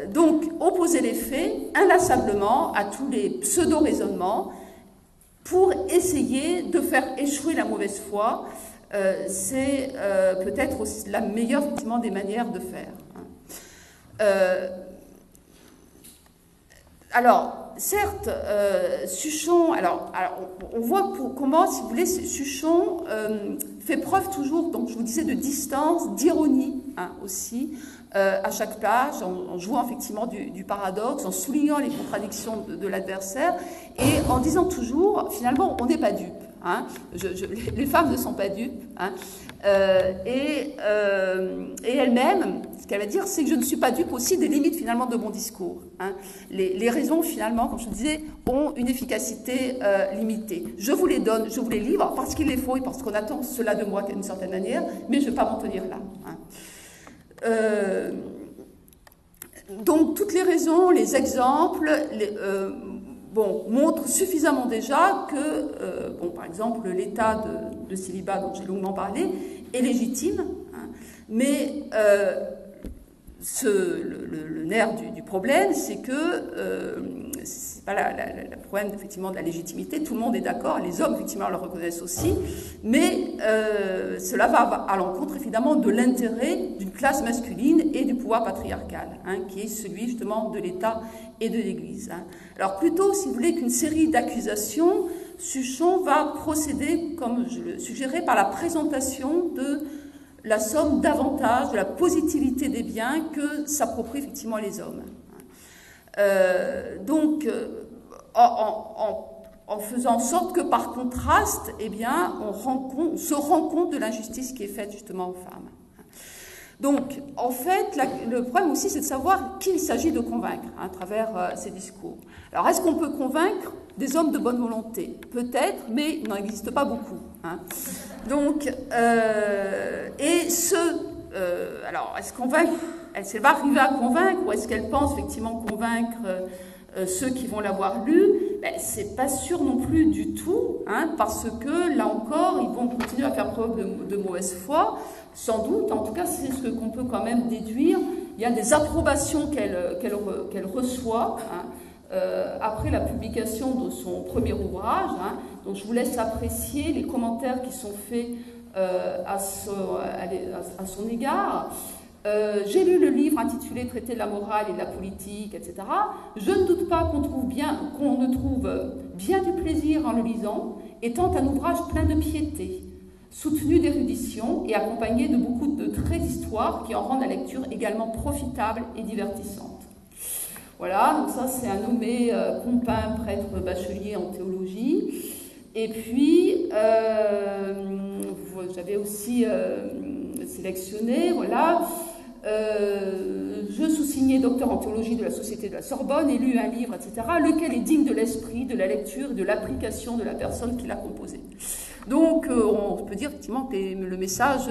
donc, opposer les faits inlassablement à tous les pseudo-raisonnements pour essayer de faire échouer la mauvaise foi, c'est peut-être la meilleure des manières de faire. Hein. alors, certes, euh, Suchon, alors, on, voit comment, si vous voulez, Suchon euh, fait preuve toujours, donc je vous disais, de distance, d'ironie hein, aussi, euh, à chaque page, en, jouant effectivement du, paradoxe, en soulignant les contradictions de l'adversaire, et en disant toujours, finalement, on n'est pas dupe. Hein. les femmes ne sont pas dupes. Hein. Euh, et, euh, et elle-même, ce qu'elle va dire, c'est que je ne suis pas dupe aussi des limites finalement de mon discours. Hein. Les, raisons finalement, comme je disais, ont une efficacité euh, limitée. Je vous les donne, je vous les livre parce qu'il les faut et parce qu'on attend cela de moi d'une certaine manière, mais je ne vais pas m'en tenir là. donc toutes les raisons, les exemples, les, bon, montre suffisamment déjà que, euh, bon, par exemple, l'état de, célibat dont j'ai longuement parlé est légitime, hein. mais euh, le, nerf du, problème, c'est que euh, c'est pas le problème effectivement de la légitimité. Tout le monde est d'accord, les hommes effectivement le reconnaissent aussi, mais euh, cela va à l'encontre évidemment de l'intérêt d'une classe masculine et du pouvoir patriarcal, hein, qui est celui justement de l'État et de l'Église. Hein. Alors plutôt, si vous voulez, qu'une série d'accusations, Suchon va procéder, comme je le suggérais, par la présentation de la somme d'avantages, de la positivité des biens que s'approprient effectivement les hommes. Euh, donc, euh, en, faisant en sorte que par contraste, eh bien, on, se rend compte de l'injustice qui est faite justement aux femmes. Donc, en fait, le problème aussi, c'est de savoir qui il s'agit de convaincre hein, à travers euh, ces discours. Alors, est-ce qu'on peut convaincre? Des hommes de bonne volonté Peut-être, mais il n'en existe pas beaucoup. Hein. Donc, euh, et ce, euh, alors, est-ce qu'on va, elle, va arriver à convaincre ou est-ce qu'elle pense effectivement convaincre euh, ceux qui vont l'avoir lu? Ben, C'est pas sûr non plus du tout, hein, parce que là encore, ils vont continuer à faire preuve de, mauvaise foi, sans doute. En tout cas, c'est ce qu'on peut quand même déduire. Il y a des approbations qu'elle reçoit. Hein, euh, après la publication de son premier ouvrage. Hein. donc je vous laisse apprécier les commentaires qui sont faits euh, à, son, égard. Euh, j'ai lu le livre intitulé Traité de la morale et de la politique, etc. Je ne doute pas qu'on trouve bien, qu'on ne trouve bien du plaisir en le lisant, étant un ouvrage plein de piété, soutenu d'érudition et accompagné de beaucoup de traits d'histoire qui en rendent la lecture également profitable et divertissante. Voilà, donc ça c'est un nommé euh, compin, prêtre bachelier en théologie. Et puis, euh, j'avais aussi euh, sélectionné, voilà, je sous-signais docteur en théologie de la Société de la Sorbonne et lu un livre, etc., lequel est digne de l'esprit, de la lecture et de l'application de la personne qui l'a composé. Donc, euh, on peut dire effectivement que le message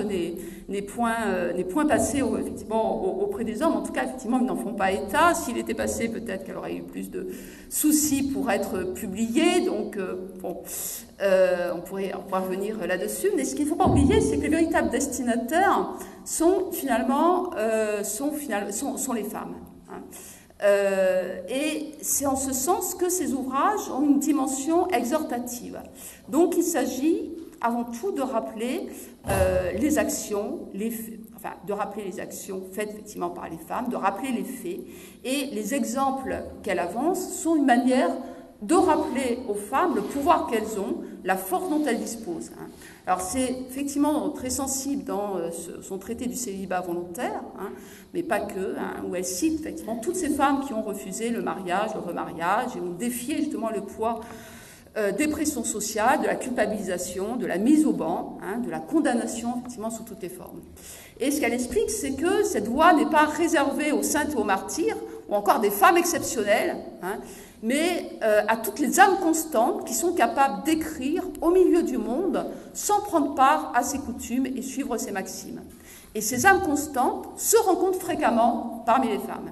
n'est point, euh, point, passé effectivement, auprès des hommes. En tout cas, effectivement, ils n'en font pas état. S'il était passé, peut-être qu'elle aurait eu plus de soucis pour être publiée. Donc, euh, bon, on, pourrait, revenir là-dessus. Mais ce qu'il ne faut pas oublier, c'est que les véritables destinataires sont finalement, sont, sont, les femmes. Hein. Euh, et c'est en ce sens que ces ouvrages ont une dimension exhortative. Donc il s'agit avant tout de rappeler euh, les actions, de rappeler les actions faites effectivement par les femmes, de rappeler les faits. Et les exemples qu'elle avance sont une manière de rappeler aux femmes le pouvoir qu'elles ont, la force dont elles disposent. Hein. Alors c'est effectivement très sensible dans euh, son traité du célibat volontaire, hein, mais pas que, hein, où elle cite effectivement toutes ces femmes qui ont refusé le mariage, le remariage, et ont défié justement le poids euh, des pressions sociales, de la culpabilisation, de la mise au banc, de la condamnation effectivement sous toutes les formes. Et ce qu'elle explique, c'est que cette voie n'est pas réservée aux saintes et aux martyrs, ou encore des femmes exceptionnelles, mais euh, à toutes les âmes constantes qui sont capables d'écrire au milieu du monde sans prendre part à ses coutumes et suivre ses maximes. Et ces âmes constantes se rencontrent fréquemment parmi les femmes.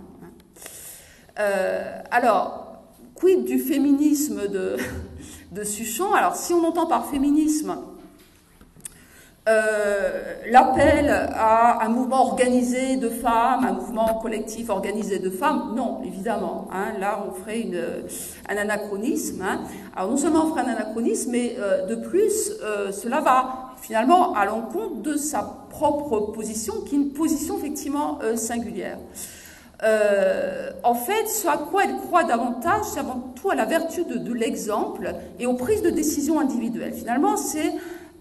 Euh, alors, quid du féminisme de, de Suchon? Alors, si on entend par féminisme euh, l'appel à un mouvement organisé de femmes, un mouvement collectif organisé de femmes, non, évidemment. Hein, là, on ferait une, un anachronisme. Hein. Alors, non seulement on ferait un anachronisme, mais euh, de plus, euh, cela va finalement à l'encontre de sa propre position, qui est une position effectivement singulière. en fait, ce à quoi elle croit davantage, c'est avant tout à la vertu de, de l'exemple et aux prises de décision individuelles. Finalement, c'est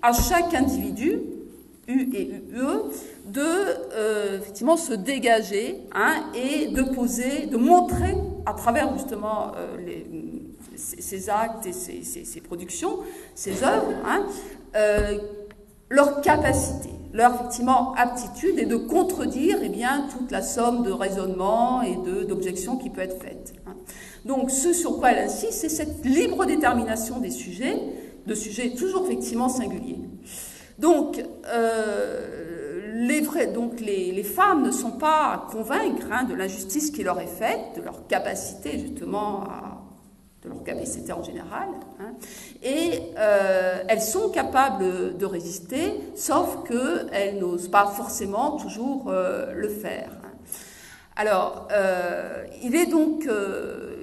à chaque individu, U et UE, de euh, effectivement se dégager hein, et de poser, de montrer à travers justement euh, ces, actes et ces, ces, productions, ces œuvres, hein, euh, leur capacité, leur effectivement aptitude et de contredire eh bien, toute la somme de raisonnements et d'objections qui peut être faite. Hein. Donc ce sur quoi elle insiste, c'est cette libre détermination des sujets de sujets toujours effectivement singuliers. Donc, euh, les, femmes ne sont pas à hein, de l'injustice qui leur est faite, de leur capacité justement de leur capacité en général, hein, et euh, elles sont capables de résister, sauf qu'elles n'osent pas forcément toujours euh, le faire. Alors, il est donc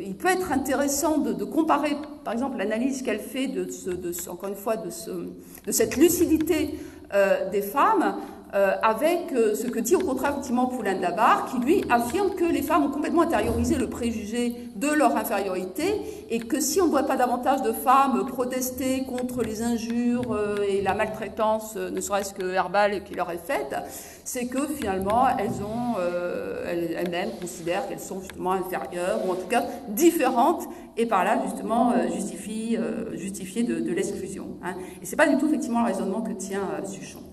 il peut être intéressant de, comparer, par exemple, l'analyse qu'elle fait de, ce, encore une fois, de, ce, de cette lucidité euh, des femmes euh, avec euh, ce que dit au contraire effectivement Poulain de la Barre, qui lui affirme que les femmes ont complètement intériorisé le préjugé de leur infériorité et que si on ne voit pas davantage de femmes protester contre les injures et la maltraitance, ne serait-ce que verbale, qui leur est faite, c'est que finalement elles ont elles-mêmes considèrent qu'elles sont justement inférieures ou en tout cas différentes et par là justement justifient, justifiées de, de l'exclusion. Hein. Et c'est pas du tout effectivement le raisonnement que tient Suchon.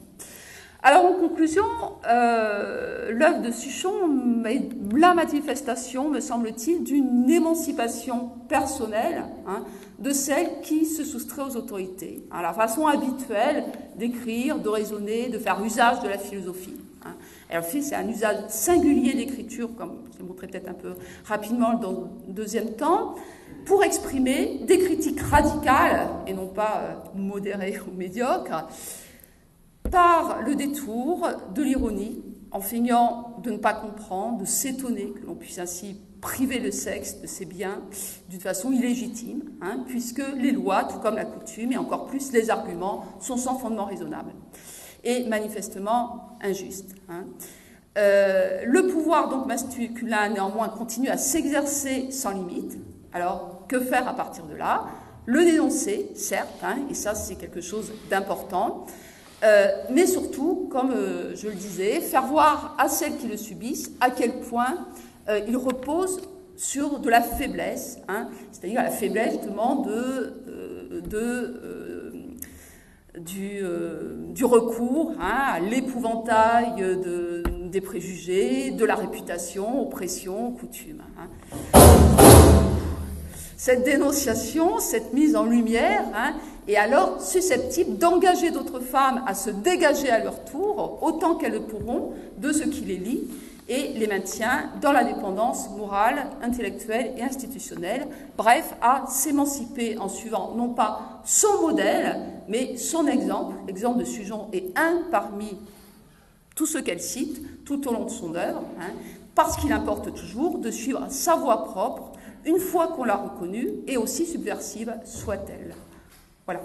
Alors en conclusion, euh, l'œuvre de Suchon est la manifestation, me semble-t-il, d'une émancipation personnelle hein, de celle qui se soustrait aux autorités, à la façon habituelle d'écrire, de raisonner, de faire usage de la philosophie. Hein. Alors, c'est un usage singulier d'écriture, comme je l'ai montré peut-être un peu rapidement dans le deuxième temps, pour exprimer des critiques radicales et non pas euh, modérées ou médiocres par le détour de l'ironie, en feignant de ne pas comprendre, de s'étonner que l'on puisse ainsi priver le sexe de ses biens d'une façon illégitime, hein, puisque les lois, tout comme la coutume, et encore plus les arguments, sont sans fondement raisonnable et manifestement injustes. Hein. Euh, le pouvoir donc masculin néanmoins continue à s'exercer sans limite. Alors que faire à partir de là? Le dénoncer, certes, hein, et ça c'est quelque chose d'important. Euh, mais surtout, comme euh, je le disais, faire voir à celles qui le subissent à quel point euh, il repose sur de la faiblesse, hein, c'est-à-dire la faiblesse justement du, recours hein, à l'épouvantail des préjugés, de la réputation, aux coutumes. Hein. Cette dénonciation, cette mise en lumière, est alors susceptible d'engager d'autres femmes à se dégager à leur tour, autant qu'elles le pourront, de ce qui les lie et les maintient dans la dépendance morale, intellectuelle et institutionnelle, bref, à s'émanciper en suivant non pas son modèle, mais son exemple. L'exemple de Sujon est un parmi tous ceux qu'elle cite tout au long de son œuvre, hein, parce qu'il importe toujours de suivre sa voie propre, une fois qu'on l'a reconnue, et aussi subversive soit-elle. Voilà.